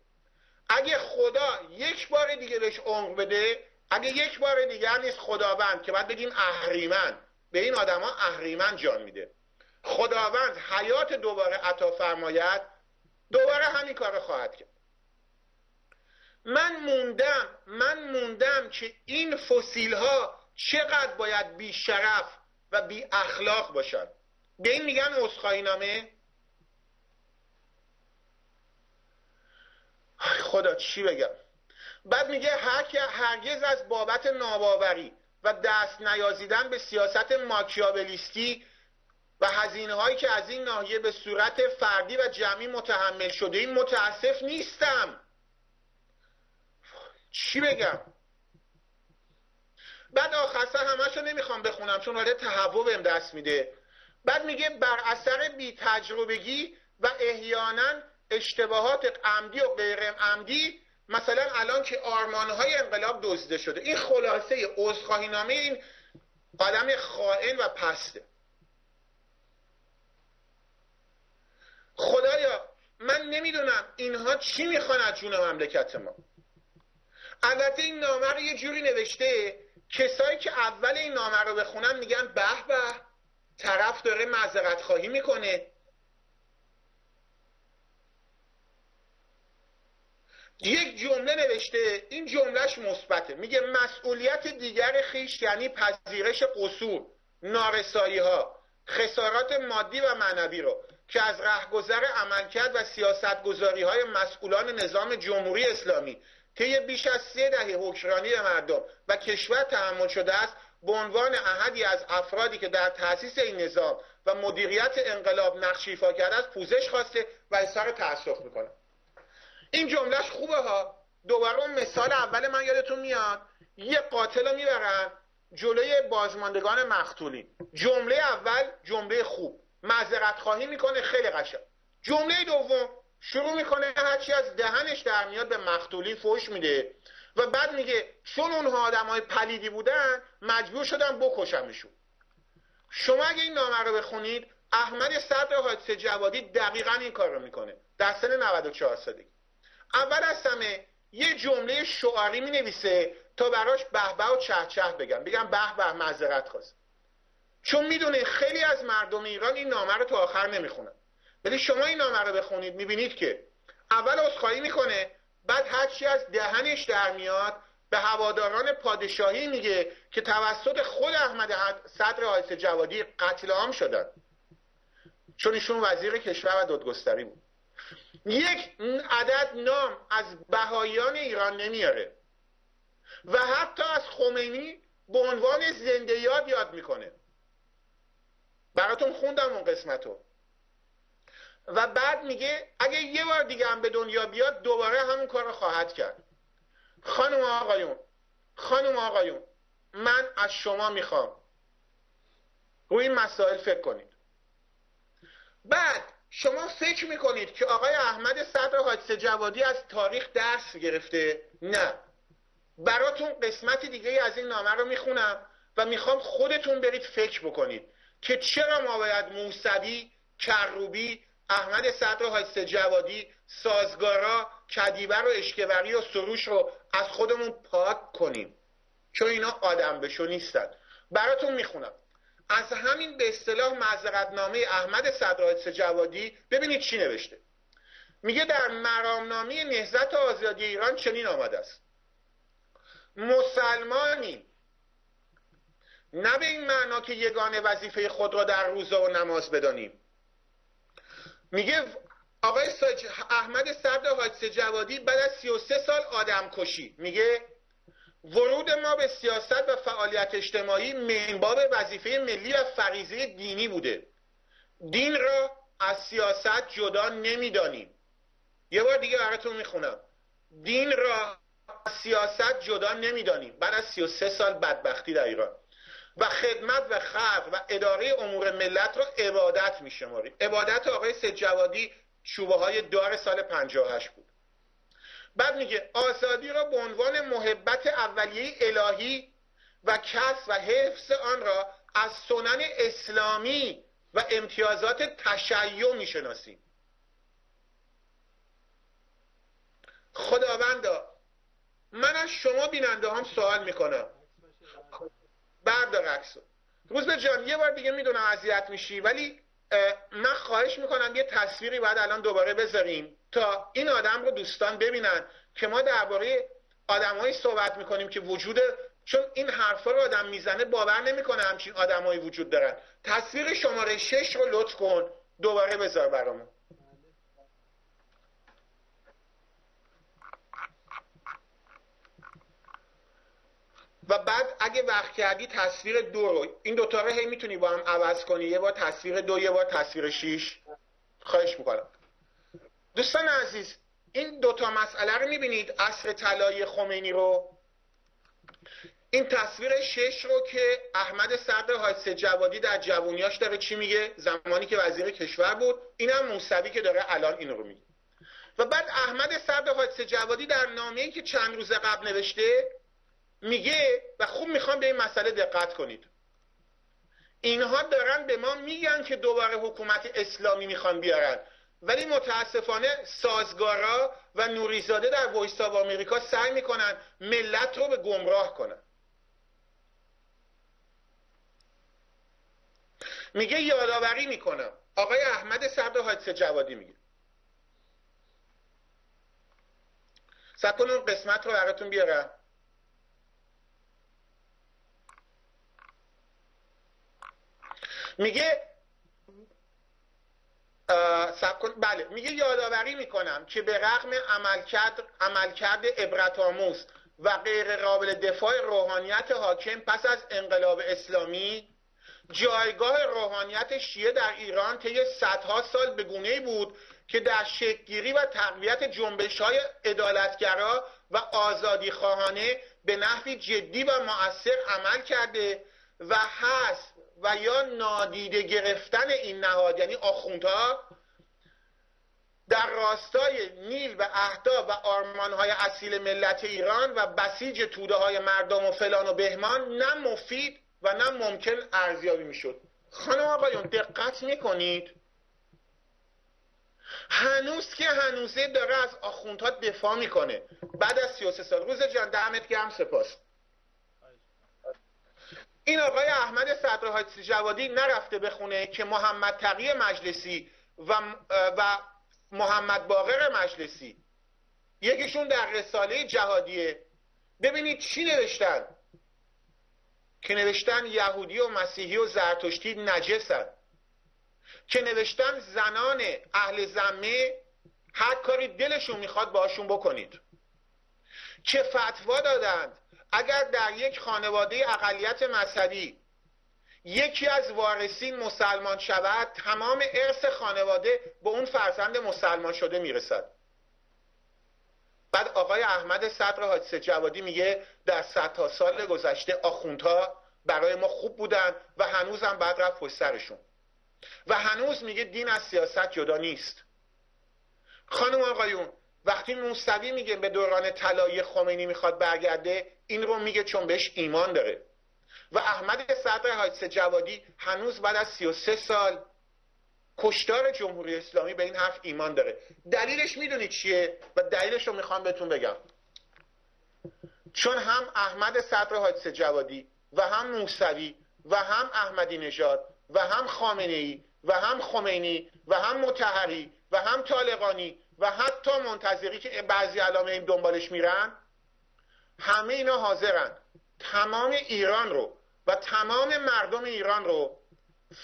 اگه خدا یک بار دیگه بهش عمر بده اگه یک بار دیگر نیست خداوند که باید بگیم اهریمن. به این آدما اهریمن جان میده. خداوند حیات دوباره عطا فرماید دوباره همین کار خواهد کرد. من موندم من موندم که این فسیل ها چقدر باید بی شرف و بی اخلاق باشن. به این میگن اصخایی نامه خدا چی بگم؟ بعد میگه هرگز از بابت ناباوری و دست نیازیدن به سیاست ماکیاولیستی و هزینه هایی که از این ناحیه به صورت فردی و جمعی متحمل شده این متاسف نیستم. چی بگم؟ بعد آخرسه همشو نمی‌خوام بخونم چون حالا تهوع بهم دست میده. بعد میگه بر اثر بی تجربگی و احیانا اشتباهات عمدی و غیر عمدی مثلا الان که آرمانهای انقلاب دزده شده. این خلاصه عذرخواهی نامه این آدم خائن و پسته. خدایا من نمی‌دونم اینها چی می‌خوان از جون مملکت ما. البته این نامه رو یه جوری نوشته کسایی که اول این نامه رو بخونن میگن به به طرف داره معذرت خواهی می‌کنه. یک جمله نوشته این جملهش مثبته. میگه مسئولیت دیگر خیش یعنی پذیرش قصور نارسایی ها خسارات مادی و معنوی رو. که از رهگذر عملکرد و سیاستگذاری های مسئولان نظام جمهوری اسلامی طی بیش از سه دهه حکمرانی مردم و کشور تحمل شده است به عنوان احدی از افرادی که در تأسیس این نظام و مدیریت انقلاب نقش ایفا کرده است پوزش خواسته و اظهار تأسف می‌کنه. این جملهش خوبه ها. دوباره مثال اول من یادتون میاد. یه قاتل رو می‌برن جلوی بازماندگان مقتولین. جمله اول جمله خوب. معذرت خواهی می‌کنه. خیلی قشنگ. جمله دوم شروع می‌کنه هرچی از دهنش در میاد به مقتولین فوش میده و بعد میگه چون اونها آدم های پلیدی بودن مجبور شدن بکشمشون. شما اگه این نامه رو بخونید احمد صدر حادثه جوادی دقیقا این کار رو می‌کنه. در سن 94 سالگی. اول از همه یه جمله شعاری می نویسه تا براش به و چه بگم. بگم به به معذرت خواست. چون می‌دونه خیلی از مردم ایران این نامه رو تا آخر نمی‌خونن. ولی شما این نامه رو بخونید می‌بینید که اول عذرخواهی می‌کنه بعد هرچی از دهنش در میاد به هواداران پادشاهی میگه که توسط خود احمد صدر آیس جوادی قتل عام شدن. چون ایشون وزیر کشور و دادگستری بود. یک عدد نام از بهایان ایران نمیاره. و حتی از خمینی به عنوان زنده یاد یاد می‌کنه. براتون خوندم اون قسمتو. و بعد میگه اگه یه بار دیگه هم به دنیا بیاد دوباره همون کار رو خواهد کرد. خانم آقایون خانم آقایون من از شما می‌خوام. روی این مسائل فکر کنید. بعد شما فکر می‌کنید که آقای احمد صدر حادثه جوادی از تاریخ درس گرفته؟ نه. براتون قسمت دیگه از این نامه رو می‌خونم و می‌خوام خودتون برید فکر بکنید. که چرا ما باید موسوی کروبی احمد صدر حادثه جوادی سازگارا کدیور و اشکوری و سروش رو از خودمون پاک کنیم. چون اینا آدم بشو نیستن. براتون می‌خونم. از همین به اصطلاح نامه احمد صدرات جوادی ببینید چی نوشته. میگه در مرامنامه نهزت آزادی ایران چنین آمده است. مسلمانی نه به این معنا که یگانه وظیفه خود را در روزه و نماز بدانیم. میگه آقای احمد صدر حادثه جوادی بعد از 33 سال آدم کشی. میگه ورود ما به سیاست و فعالیت اجتماعی منباب وظیفه ملی و فریضه دینی بوده. دین را از سیاست جدا نمی‌دانیم. یه بار دیگه براتون می‌خونم. دین را از سیاست جدا نمی‌دانیم. بعد از 33 سال بدبختی در ایران. و خدمت و خلق و اداره امور ملت را عبادت میشماریم عبادت آقای سید جوادی شوبه های دار سال 58 بود. بعد میگه آزادی را به عنوان محبت اولیه الهی و کس و حفظ آن را از سنن اسلامی و امتیازات تشیع می‌شناسیم. خداوندا من از شما بیننده هم سوال می‌کنم. بردار عکسو. روز جان یه بار دیگه می‌دونم اذیت میشی ولی من خواهش می‌کنم یه تصویری باید الان دوباره بذاریم تا این آدم رو دوستان ببینن که ما درباره آدمایی صحبت می‌کنیم که وجود چون این حرفا رو آدم می‌زنه باور نمی‌کنه همچین آدمایی وجود دارن. تصویر شماره شش رو لطف کن دوباره بذار برامون. و بعد اگه وقت کردی تصویر دو رو این دوتا رو هی می‌تونی با هم عوض کنی. یه بار تصویر دو یه بار تصویر شیش. خواهش می‌کنم. دوستان عزیز این دوتا مسئله رو می‌بینید اصر طلای خمینی رو. این تصویر شش رو که احمد صدر حادثه جوادی در جوونیاش داره چی میگه؟ زمانی که وزیر کشور بود. اینم موسوی که داره الان این رو میگه. و بعد احمد صدر حاج سید جوادی در نامه‌ای که چند روز قبل نوشته میگه و خوب می‌خوام به این مسئله دقت کنید. اینها دارن به ما میگن که دوباره حکومت اسلامی می‌خوان بیارن. ولی متاسفانه سازگارا و نوریزاده در Voice of America سعی می‌کنن ملت رو به گمراه کنن. میگه یادآوری می‌کنم. آقای احمد صدر حاج سید جوادی میگه. سب اون قسمت رو براتون بیارم. میگه سب بله میگه یادآوری می‌کنم که به رغم عملکرد عملکرد عبرت و غیر قابل دفاع روحانیت حاکم پس از انقلاب اسلامی جایگاه روحانیت شیعه در ایران طی صدها سال به گونه بود که در شکلگیری و تقویت جنبش های ادالتگرا و آزادی خواهانه به نحوی جدی و مؤثر عمل کرده و هست و یا نادیده گرفتن این نهاد یعنی آخوندها در راستای نیل و اهدا و آرمانهای اصیل ملت ایران و بسیج توده های مردم و فلان و بهمان نه مفید و نه ممکن ارزیابی می‌شد. خانم آقایون دقت می‌کنید؟ هنوز که هنوزه داره از آخوندها دفاع می‌کنه. بعد از 33 سال. روز جان دمت گرم سپاس. این آقای احمد صدر جوادی نرفته بخونه که محمد تقی مجلسی و, و محمد باقر مجلسی. یکیشون در رساله جهادیه. ببینید چی نوشتن؟ که نوشتن یهودی و مسیحی و زرتشتی نجسن. که نوشتن زنان اهل زمه هر کاری دلشون می‌خواد باشون بکنید. که فتوا دادند؟ اگر در یک خانواده اقلیت مذهبی یکی از وارثین مسلمان شود تمام ارث خانواده به اون فرزند مسلمان شده می‌رسد. بعد آقای احمد صدر حادثه جوادی میگه در صدها سال گذشته آخوندها برای ما خوب بودن و هنوزم بعد رفت پشت سرشون. و هنوز میگه دین از سیاست جدا نیست. خانم آقایون وقتی موسوی میگه به دوران طلایی خمینی می‌خواد برگرده این رو میگه چون بهش ایمان داره. و احمد صدر حادثه جوادی هنوز بعد از 33 سال کشتار جمهوری اسلامی به این حرف ایمان داره. دلیلش می‌دونید چیه؟ و دلیلش رو می‌خوام بهتون بگم. چون هم احمد صدر حادثه جوادی و هم موسوی و هم احمدی نژاد و هم خامنه ای و هم خمینی و هم متحری و هم طالقانی و حتی منتظری که بعضی علامه این دنبالش میرن همه اینا حاضرن. تمام ایران رو و تمام مردم ایران رو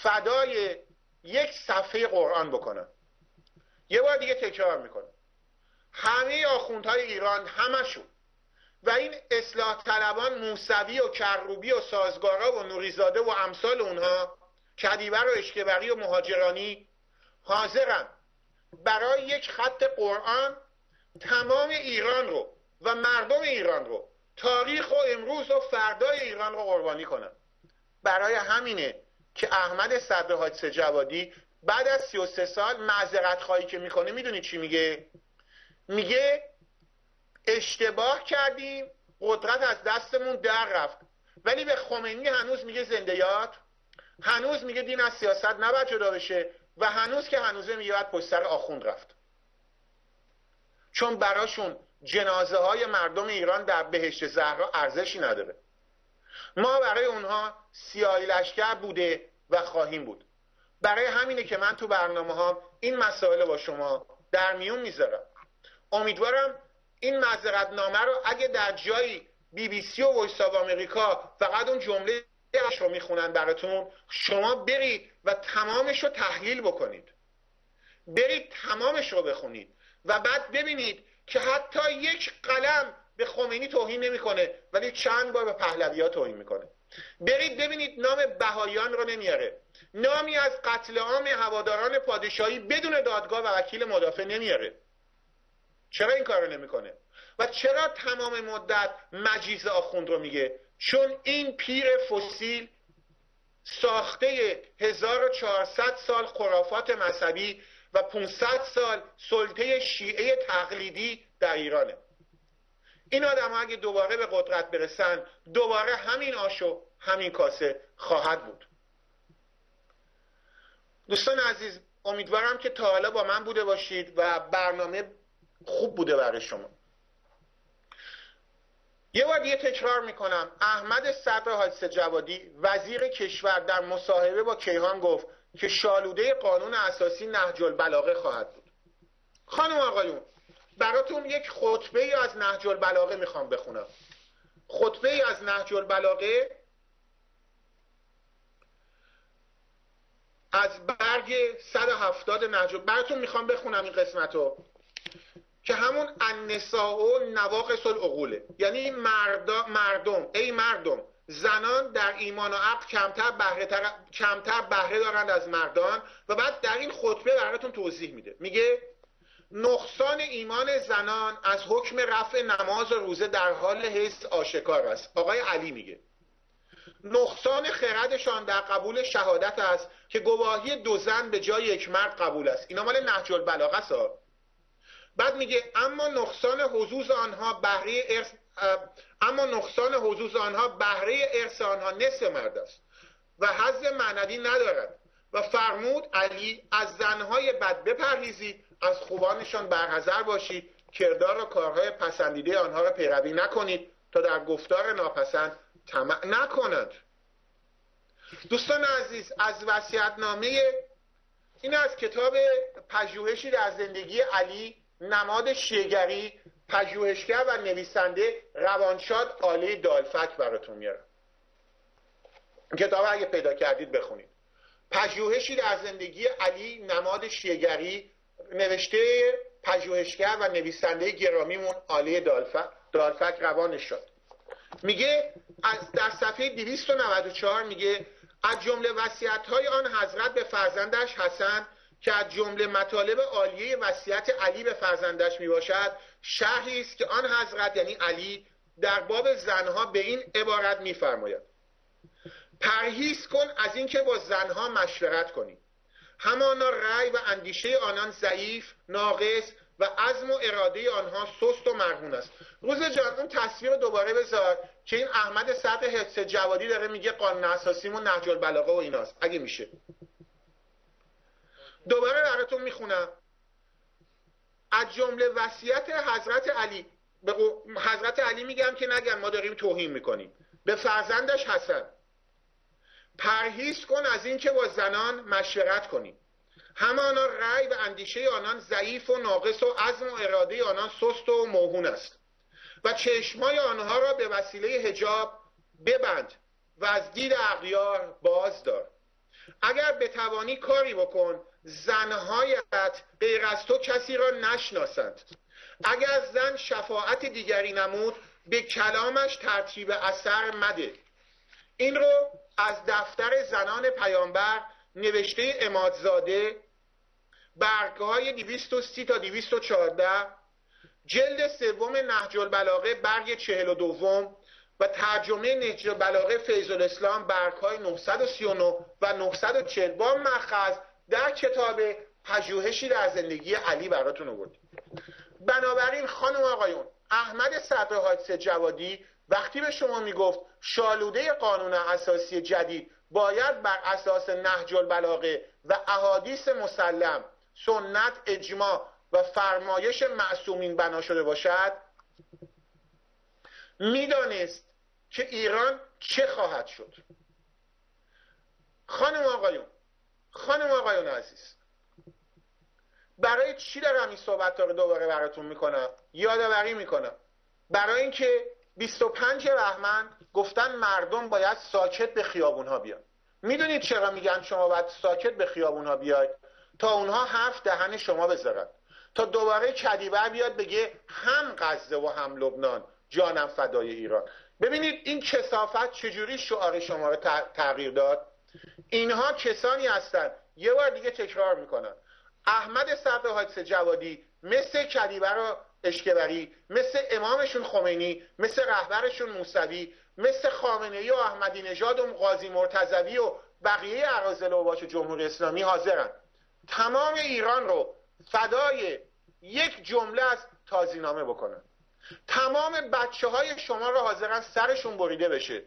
فدای یک صفحه قرآن بکنن. یه بار دیگه تکرار می‌کنم. همه آخوندهای ایران همشون و این اصلاح طلبان موسوی و کروبی و سازگارا و نوریزاده و امثال اونها کدیور و اشکبری و مهاجرانی حاضرن. برای یک خط قرآن تمام ایران رو و مردم ایران رو تاریخ و امروز و فردای ایران رو قربانی کنن برای همینه که احمد صدر حادث جوادی بعد از 33 سال معذرت خواهی که می‌کنه می‌دونی چی میگه؟ میگه اشتباه کردیم قدرت از دستمون در رفت. ولی به خمینی هنوز میگه زنده یاد هنوز میگه دین از سیاست نباید جدا بشه. و هنوز که هنوزه میگه باید پشت سر آخوند رفت. چون براشون جنازه های مردم ایران در بهشت زهرا ارزشی نداره. ما برای اونها سیاهی لشکر بوده و خواهیم بود. برای همینه که من تو برنامه ها این مسائل با شما در میون می‌ذارم. امیدوارم این معذرت نامه رو اگه در جایی بی بی سی و ویس آمریکا فقط اون جمله رو می‌خونن براتون شما برید و تمامش رو تحلیل بکنید. برید تمامش رو بخونید و بعد ببینید که حتی یک قلم به خمینی توهین نمی‌کنه ولی چند بار به پهلوی توهین می‌کنه. برید ببینید نام بهایان رو نمیاره. نامی از قتل عام هواداران پادشاهی بدون دادگاه و وکیل مدافع نمیاره. چرا این کار رو نمی‌کنه؟ و چرا تمام مدت مجیز آخوند رو میگه؟ چون این پیر فسیل ساخته 1400 سال خرافات مذهبی و 500 سال سلطه شیعه تقلیدی در ایرانه. این آدم اگه دوباره به قدرت برسن دوباره همین آشو همین کاسه خواهد بود. دوستان عزیز امیدوارم که تا حالا با من بوده باشید و برنامه خوب بوده برای شما. یه بار دیگه تکرار می‌کنم. احمد صدر حادث جوادی وزیر کشور در مصاحبه با کیهان گفت که شالوده قانون اساسی نهج البلاغه خواهد بود. خانم آقایون براتون یک خطبه ای از نهج البلاغه می‌خوام بخونم. خطبه ای از نهج البلاغه از برگ 170 نهج براتون می‌خوام بخونم این قسمت رو که همون النساء و نواقص العقوله یعنی مردم. ای مردم زنان در ایمان و عقل کمتر بهره, کمتر بهره دارند از مردان و بعد در این خطبه براتون توضیح میده. میگه نقصان ایمان زنان از حکم رفع نماز و روزه در حال حس آشکار است. آقای علی میگه نقصان خردشان در قبول شهادت است که گواهی دو زن به جای یک مرد قبول است. اینا مال نهج البلاغه است. بعد میگه اما نقصان حضوز آنها بهره ارث اما نقصان حضوز آنها بهره ارث آنها نصف مرد است و حظ معنوی ندارد. و فرمود علی از زنهای بد بپرهیزید از خوبانشان برحذر باشید کردار و کارهای پسندیده آنها را پیروی نکنید تا در گفتار ناپسند طمع نکنند دوستان عزیز از وصیت‌نامه این از کتاب پژوهشی در زندگی علی نماد شیگری پژوهشگر و نویسنده روانشاد آله دالفک براتون میارم. کتاب اگه پیدا کردید بخونید. پژوهشی در زندگی علی نماد شیگری نوشته پژوهشگر و نویسنده گرامیمون آله دالفک, دالفک روانش شد. میگه از در صفحه 294 میگه از جمله وصیت های آن حضرت به فرزندش حسن که از جمله مطالب عالیه وصیت علی به فرزندش می باشد شهری است که آن حضرت یعنی علی در باب زنها به این عبارت میفرماید. پرهیز کن از اینکه با زنها مشورت کنی. همانا رأی و اندیشه آنان ضعیف ناقص و عزم و اراده آنها سست و مرهون است. روز جان اون تصویر دوباره بذار که این احمد صدر حفظ جوادی داره میگه قانون اساسیمون نهج البلاغه و ایناست. اگه میشه. دوباره براتون می‌خونم. از جمله وصیت حضرت علی. به حضرت علی میگم که نگم ما داریم توهین می‌کنیم. به فرزندش حسن. پرهیز کن از اینکه با زنان مشورت کنیم همانا رأی و اندیشه آنان ضعیف و ناقص و عزم و اراده آنان سست و موهون است. و چشمای آنها را به وسیله هجاب ببند و از دید اغیار باز دار. اگر بتوانی کاری بکن زنهایت غیر از تو کسی را نشناسند. اگر زن شفاعت دیگری نمود به کلامش ترتیب اثر مده. این رو از دفتر زنان پیامبر نوشته امادزاده برگه های 230 تا 214 جلد سوم نهج البلاغه برگ چهل و دوم و ترجمه نهج البلاغه فیض الاسلام برگ های 939 و 940 با مخز در کتاب پژوهشی در زندگی علی براتون آوردیم. بنابراین خانم آقایون احمد صدر حادث جوادی وقتی به شما می‌گفت شالوده قانون اساسی جدید باید بر اساس نهج البلاغه و احادیث مسلم سنت اجماع و فرمایش معصومین بنا شده باشد می‌دانست که ایران چه خواهد شد. خانم آقایون خانم آقایون عزیز. برای چی دارم این صحبت رو دوباره براتون می‌کنم؟ یادآوری می‌کنم. برای اینکه 25 بهمن گفتن مردم باید ساکت به خیابون ها بیان. می‌دونید چرا میگن شما باید ساکت به خیابون ها بیاید؟ تا اونها حرف دهن شما بذارن. تا دوباره کدیبر بیاد بگه هم غزه و هم لبنان جانم فدای ایران. ببینید این کسافت چجوری شعار شما رو تغییر داد؟ اینها کسانی هستند. یه بار دیگه تکرار می‌کنن احمد صدر حادث جوادی مثل کدیبر و اشکبری مثل امامشون خمینی مثل رهبرشون موسوی مثل خامنه ای و احمدی نژاد و قاضی مرتضوی و بقیه اراذل و باش جمهوری اسلامی حاضرن. تمام ایران رو فدای یک جمله از تازینامه بکنن. تمام بچه های شما رو حاضرن سرشون بریده بشه.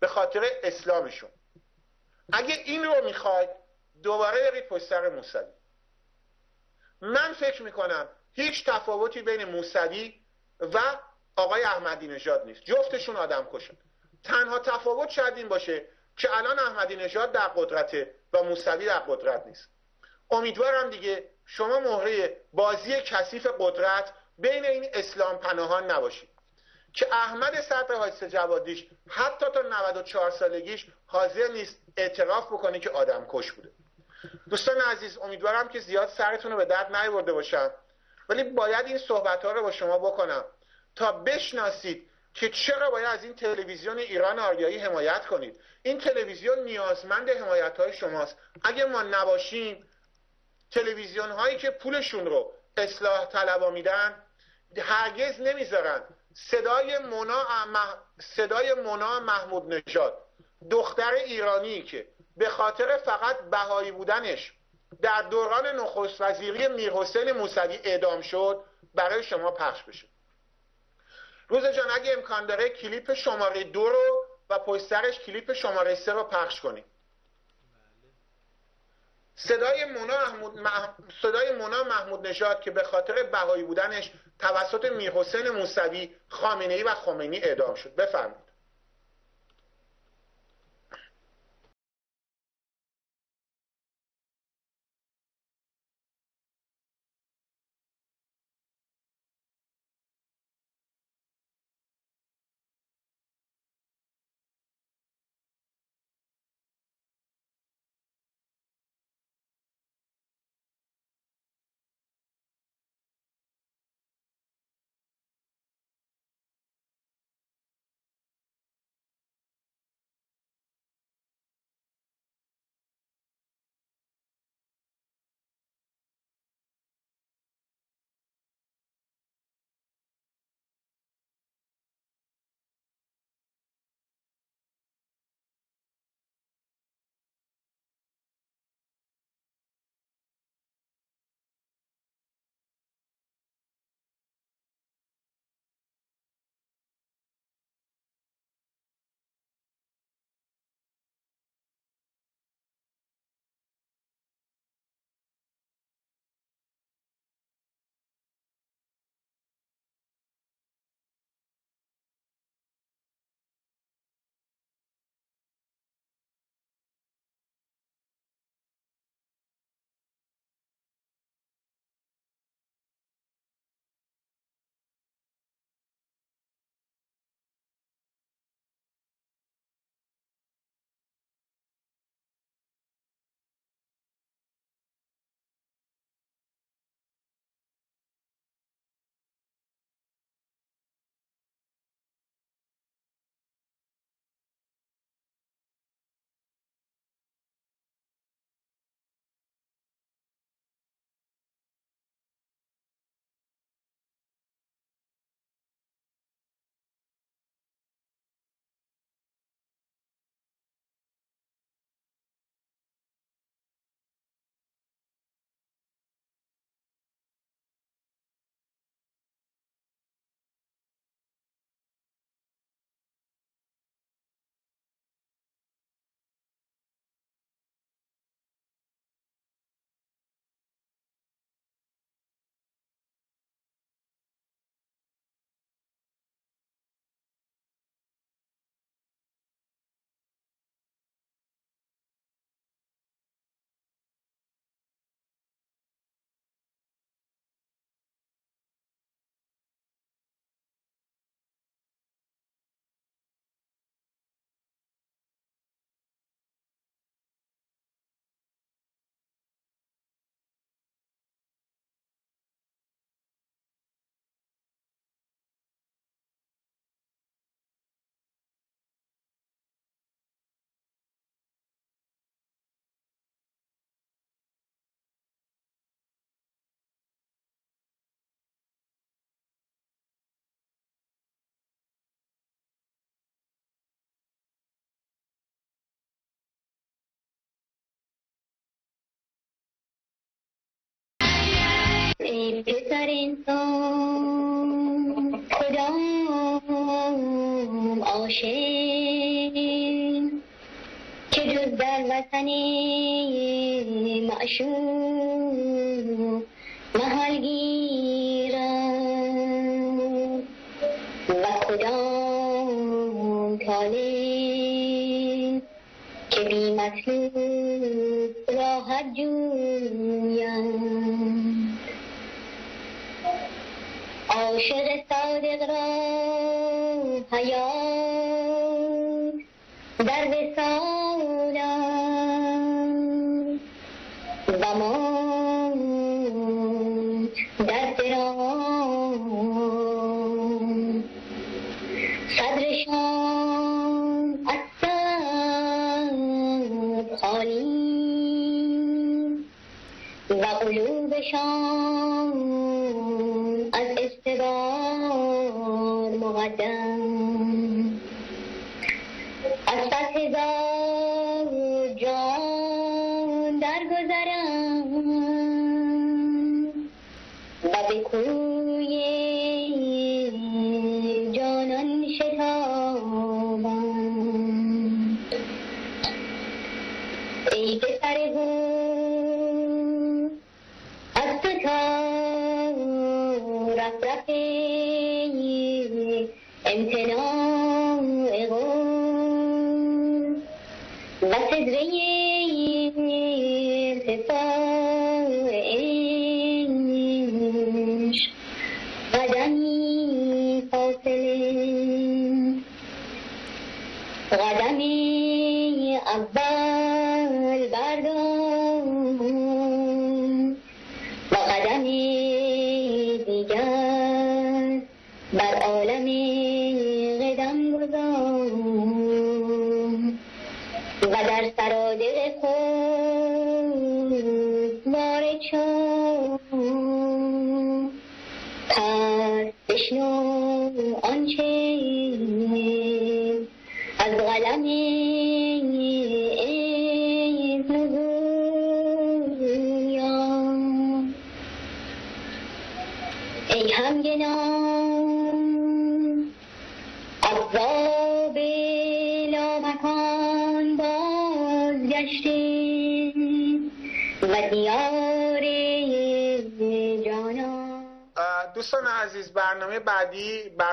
به خاطر اسلامشون. اگه این رو می‌خواید دوباره برید پشت سر موسوی. من فکر می‌کنم هیچ تفاوتی بین موسوی و آقای احمدی نژاد نیست. جفتشون آدم کشن. تنها تفاوت شاید این باشه که الان احمدی نژاد در قدرته و موسوی در قدرت نیست. امیدوارم دیگه شما مهره بازی کثیف قدرت بین این اسلام پناهان نباشید. که احمد صدر حادث جوادیش حتی تا 94 سالگیش حاضر نیست اعتراف بکنه که آدم کش بوده. دوستان عزیز امیدوارم که زیاد سرتون رو به درد نیورده باشم. ولی باید این صحبت ها رو با شما بکنم تا بشناسید که چرا باید از این تلویزیون ایران آریایی حمایت کنید. این تلویزیون نیازمند حمایت های شماست. اگه ما نباشیم تلویزیون هایی که پولشون رو اصلاح طلبا میدن هرگز نمی‌ذارن صدای مونا صدای مونا محمود نژاد دختر ایرانی که به خاطر فقط بهایی بودنش در دوران نخست وزیری میرحسین موسوی اعدام شد برای شما پخش بشه. روز جان اگه امکان داره کلیپ شماره دو رو و پشت کلیپ شماره سه رو پخش کنید صدای مونا محمود, صدای مونا محمود نژاد که به خاطر بهایی بودنش توسط میرحسین موسوی خامنه ای و خمینی اعدام شد. بفرمایید. ای پسر انسان کدام عاشق که جز در وطن معشوق محل گیرد و کدام طالب که بی مطلوب راحت جویم. عاشق صادق را حیات در وسالم و ما در فرام صدرشان از صبر خالی و قلوبشان استبار رف رف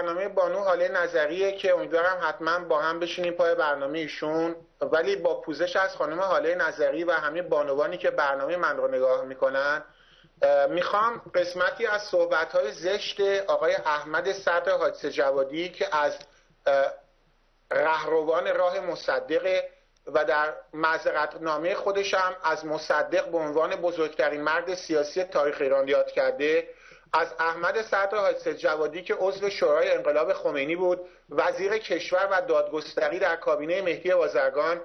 برنامه بانو حاله نظریه که امیدوارم حتما با هم بشینیم پای برنامه ایشون. ولی با پوزش از خانم حاله نظری و همه بانوانی که برنامه من رو نگاه می‌کنن می‌خوام قسمتی از صحبت های زشت آقای احمد صدر حادث جوادی که از رهروان راه مصدقه و در معذرت نامه خودش هم از مصدق به عنوان بزرگترین مرد سیاسی تاریخ ایران یاد کرده. از احمد صدر حادث جوادی که عضو شورای انقلاب خمینی بود وزیر کشور و دادگستری در کابینه مهدی بازرگان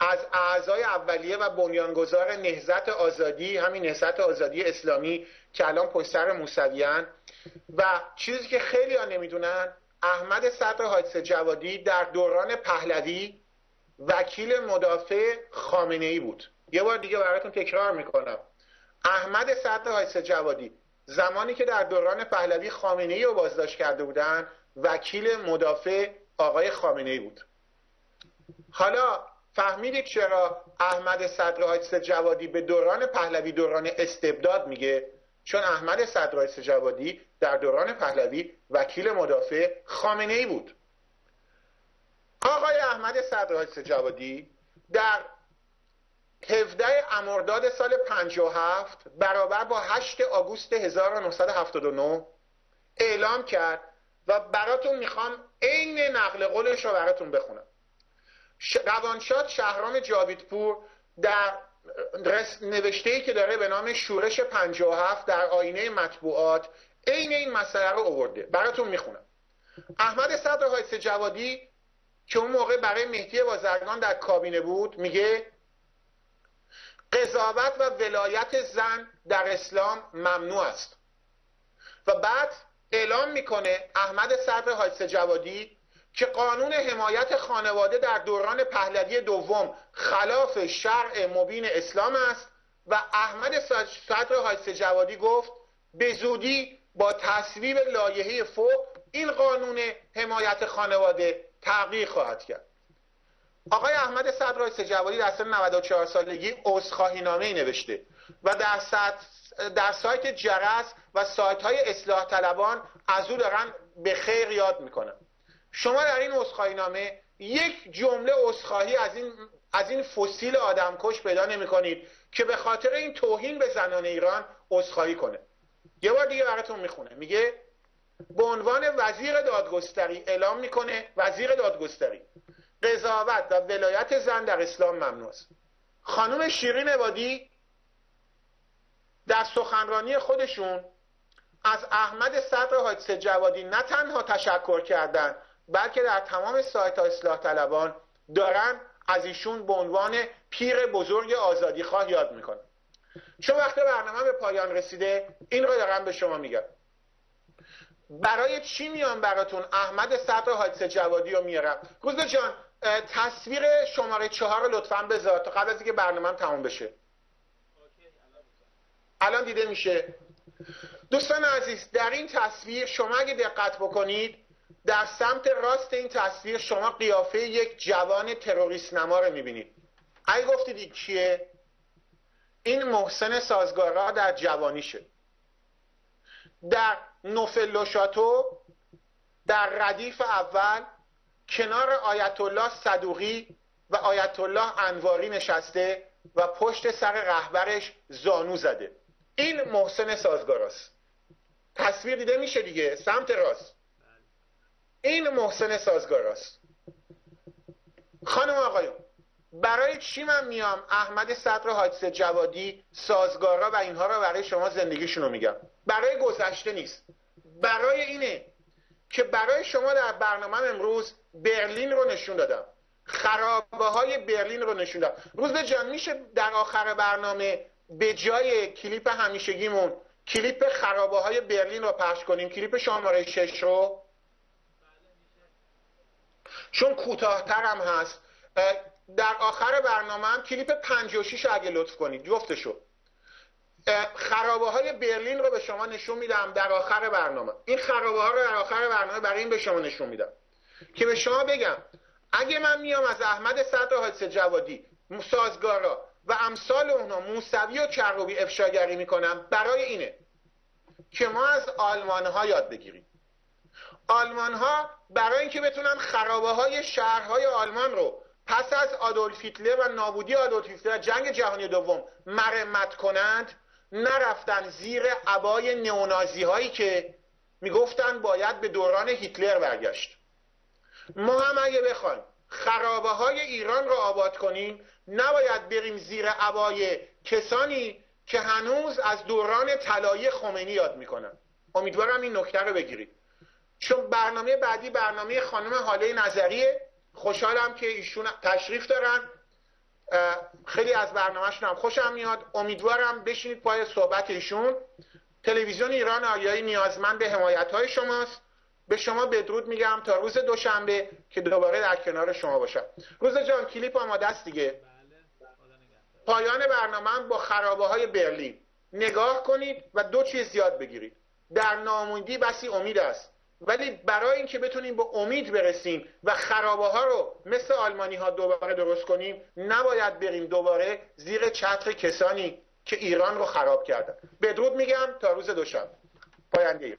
از اعضای اولیه و بنیانگذار نهضت آزادی همین نهضت آزادی اسلامی که الان پشت سر موسویان و چیزی که خیلی ها نمی‌دونن احمد صدر حادث جوادی در دوران پهلوی وکیل مدافع خامنه ای بود. یه بار دیگه براتون تکرار می‌کنم. احمد صدر حادث جوادی زمانی که در دوران پهلوی خامنه ای رو بازداشت کرده بودن وکیل مدافع آقای خامنه ای بود. حالا فهمیدید چرا احمد صدر حادث جوادی به دوران پهلوی دوران استبداد میگه؟ چون احمد صدر حادث جوادی در دوران پهلوی وکیل مدافع خامنه ای بود. آقای احمد صدر حادث جوادی در 17 امرداد سال 57 برابر با 8 آگوست 1979 اعلام کرد و براتون می‌خوام عین نقل قولش رو براتون بخونم. روانشاد شهرام جاویدپور در نوشته ای که داره به نام شورش 57 در آینه مطبوعات عین این مسئله رو آورده. براتون می‌خونم. احمد صدر حادث جوادی که اون موقع برای مهدی بازرگان در کابینه بود میگه قضاوت و ولایت زن در اسلام ممنوع است. و بعد اعلام می‌کنه احمد صدر حادث جوادی که قانون حمایت خانواده در دوران پهلوی دوم خلاف شرع مبین اسلام است و احمد صدر حادث جوادی گفت به زودی با تصویب لایحه فوق این قانون حمایت خانواده تغییر خواهد کرد. آقای احمد صدر رئیس جوادی در سن 94 سالگی عذرخواهی نامه نوشته و در, در سایت جرس و سایت های اصلاح طلبان از او دارن به خیر یاد می‌کنن شما در این عذرخواهی نامه یک جمله عذرخواهی از این از این فسیل آدمکش پیدا نمی کنید که به خاطر این توهین به زنان ایران عذرخواهی کنه. یه بار دیگه براتون می‌خونه. میگه به عنوان وزیر دادگستری اعلام می‌کنه وزیر دادگستری. قضاوت و ولایت زن در اسلام ممنوع خانم شیرین عبادی در سخنرانی خودشون از احمد صدر حادثه جوادی نه تنها تشکر کردند بلکه در تمام سایت ها اصلاح طلبان دارن از ایشون به عنوان پیر بزرگ آزادی خواه یاد می‌کنن. چون وقت برنامه به پایان رسیده این رو دارم به شما میگم. برای چی میام براتون احمد صدر حادثه جوادی رو میارم؟ روز جان تصویر شماره چهار رو لطفا بذار تا قبل از اینکه برنامه تموم بشه. الان دیده میشه. دوستان عزیز در این تصویر شما اگه دقت بکنید در سمت راست این تصویر شما قیافه یک جوان تروریست نما رو می‌بینید. اگه گفتید این کیه؟ این محسن سازگارا در جوانیشه. در نوفل شاتو در ردیف اول کنار آیت الله صدوقی و آیت الله انواری نشسته و پشت سر رهبرش زانو زده. این محسن سازگاراست. تصویر دیده میشه دیگه سمت راست. این محسن سازگاراست. خانم آقایون برای چی من میام احمد صدر حادثه جوادی سازگارا و اینها رو برای شما زندگیشون رو میگم؟ برای گذشته نیست. برای اینه که برای شما در برنامه امروز برلین رو نشون دادم. خرابه های برلین رو نشون دادم. روز جان میشه در آخر برنامه به جای کلیپ همیشگیمون کلیپ خرابه های برلین رو پخش کنیم؟ کلیپ شماره شش رو؟ چون کوتاهتر هست. در آخر برنامه هم کلیپ 56 اگه لطف کنید. جفتشو خرابه های برلین رو به شما نشون میدم در آخر برنامه. این خرابه ها رو در آخر برنامه برای این به شما نشون میدم. که به شما بگم اگه من میام از احمد صدر حادثه جوادی سازگارا و امثال اونها موسوی و کروبی افشاگری می‌کنم برای اینه که ما از آلمان ها یاد بگیریم. آلمان ها برای اینکه بتونن خرابه های شهرهای آلمان رو پس از آدولف هیتلر و نابودی آدولف هیتلر جنگ جهانی دوم مرمت کنند نرفتن زیر عبای نیونازی هایی که می‌گفتن باید به دوران هیتلر برگشت. ما هم اگه بخوایم خرابه های ایران رو آباد کنیم نباید بریم زیر عبای کسانی که هنوز از دوران طلایی خمینی یاد می‌کنن. امیدوارم این نکته رو بگیرید. چون برنامه بعدی برنامه خانم حاله نظریه. خوشحالم که ایشون تشریف دارن. خیلی از برنامهشون هم خوشم میاد. امیدوارم بشینید پای صحبت ایشون. تلویزیون ایران آریایی نیازمند به حمایت های شماست. به شما بدرود میگم تا روز دوشنبه که دوباره در کنار شما باشم. روز جان کلیپ آماده است دیگه. پایان برنامه با خرابه های برلین. نگاه کنید و دو چیز یاد بگیرید. در ناموندی بسی امید است. ولی برای اینکه بتونیم به امید برسیم و خرابه ها رو مثل آلمانی ها دوباره درست کنیم نباید بریم دوباره زیر چتر کسانی که ایران رو خراب کردن. بدرود میگم تا روز دوشنبه. پاینده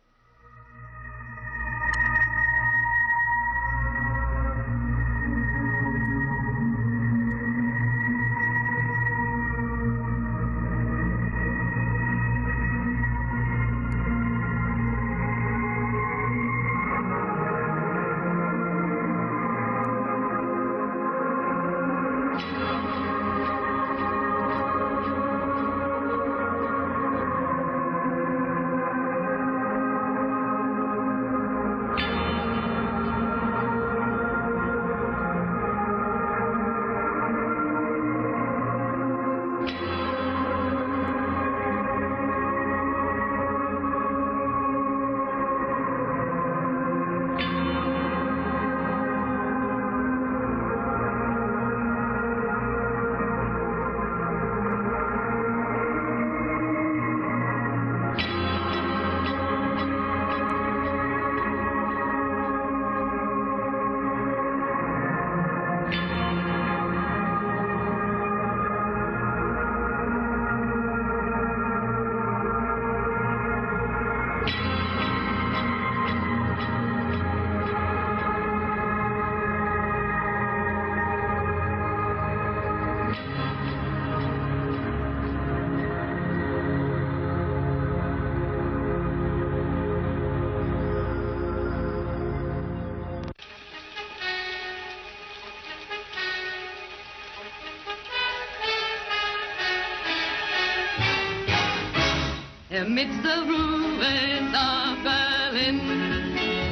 amidst the ruins of Berlin.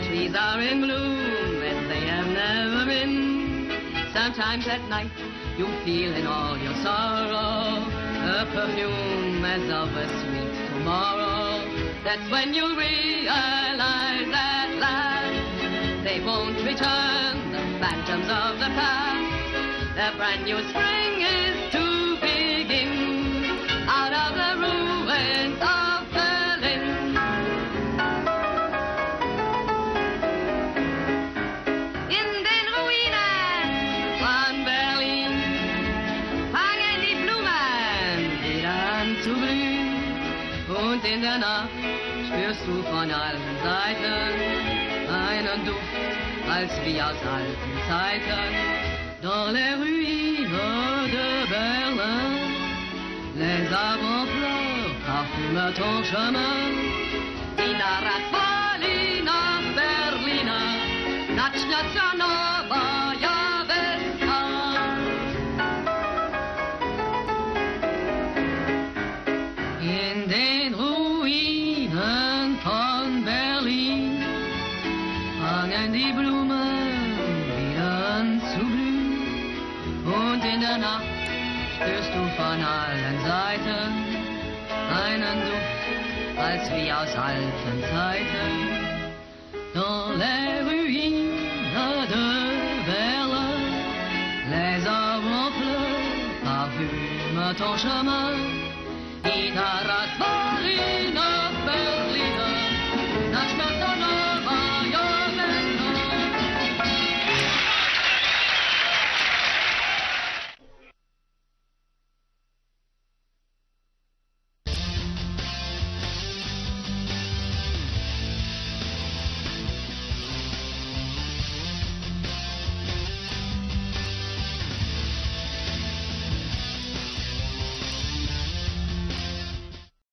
Trees are in bloom as they have never been. Sometimes at night you feel in all your sorrow a perfume as of a sweet tomorrow. That's when you realize at last they won't return, the phantoms of the past. The brand new spring is Seiten einen Duft, als wie aus alten Zeiten. Dans les ruines de Berlin, les avant-fleurs parfument ton chemin. Dina Rafalina Berlina, Natschnatzanova. Von allen Seiten einen Duft, als wie aus alten Zeiten. Dans les ruines de Berlin, les arbres en fleurs parfument ton chemin. Rasvalina Berlina,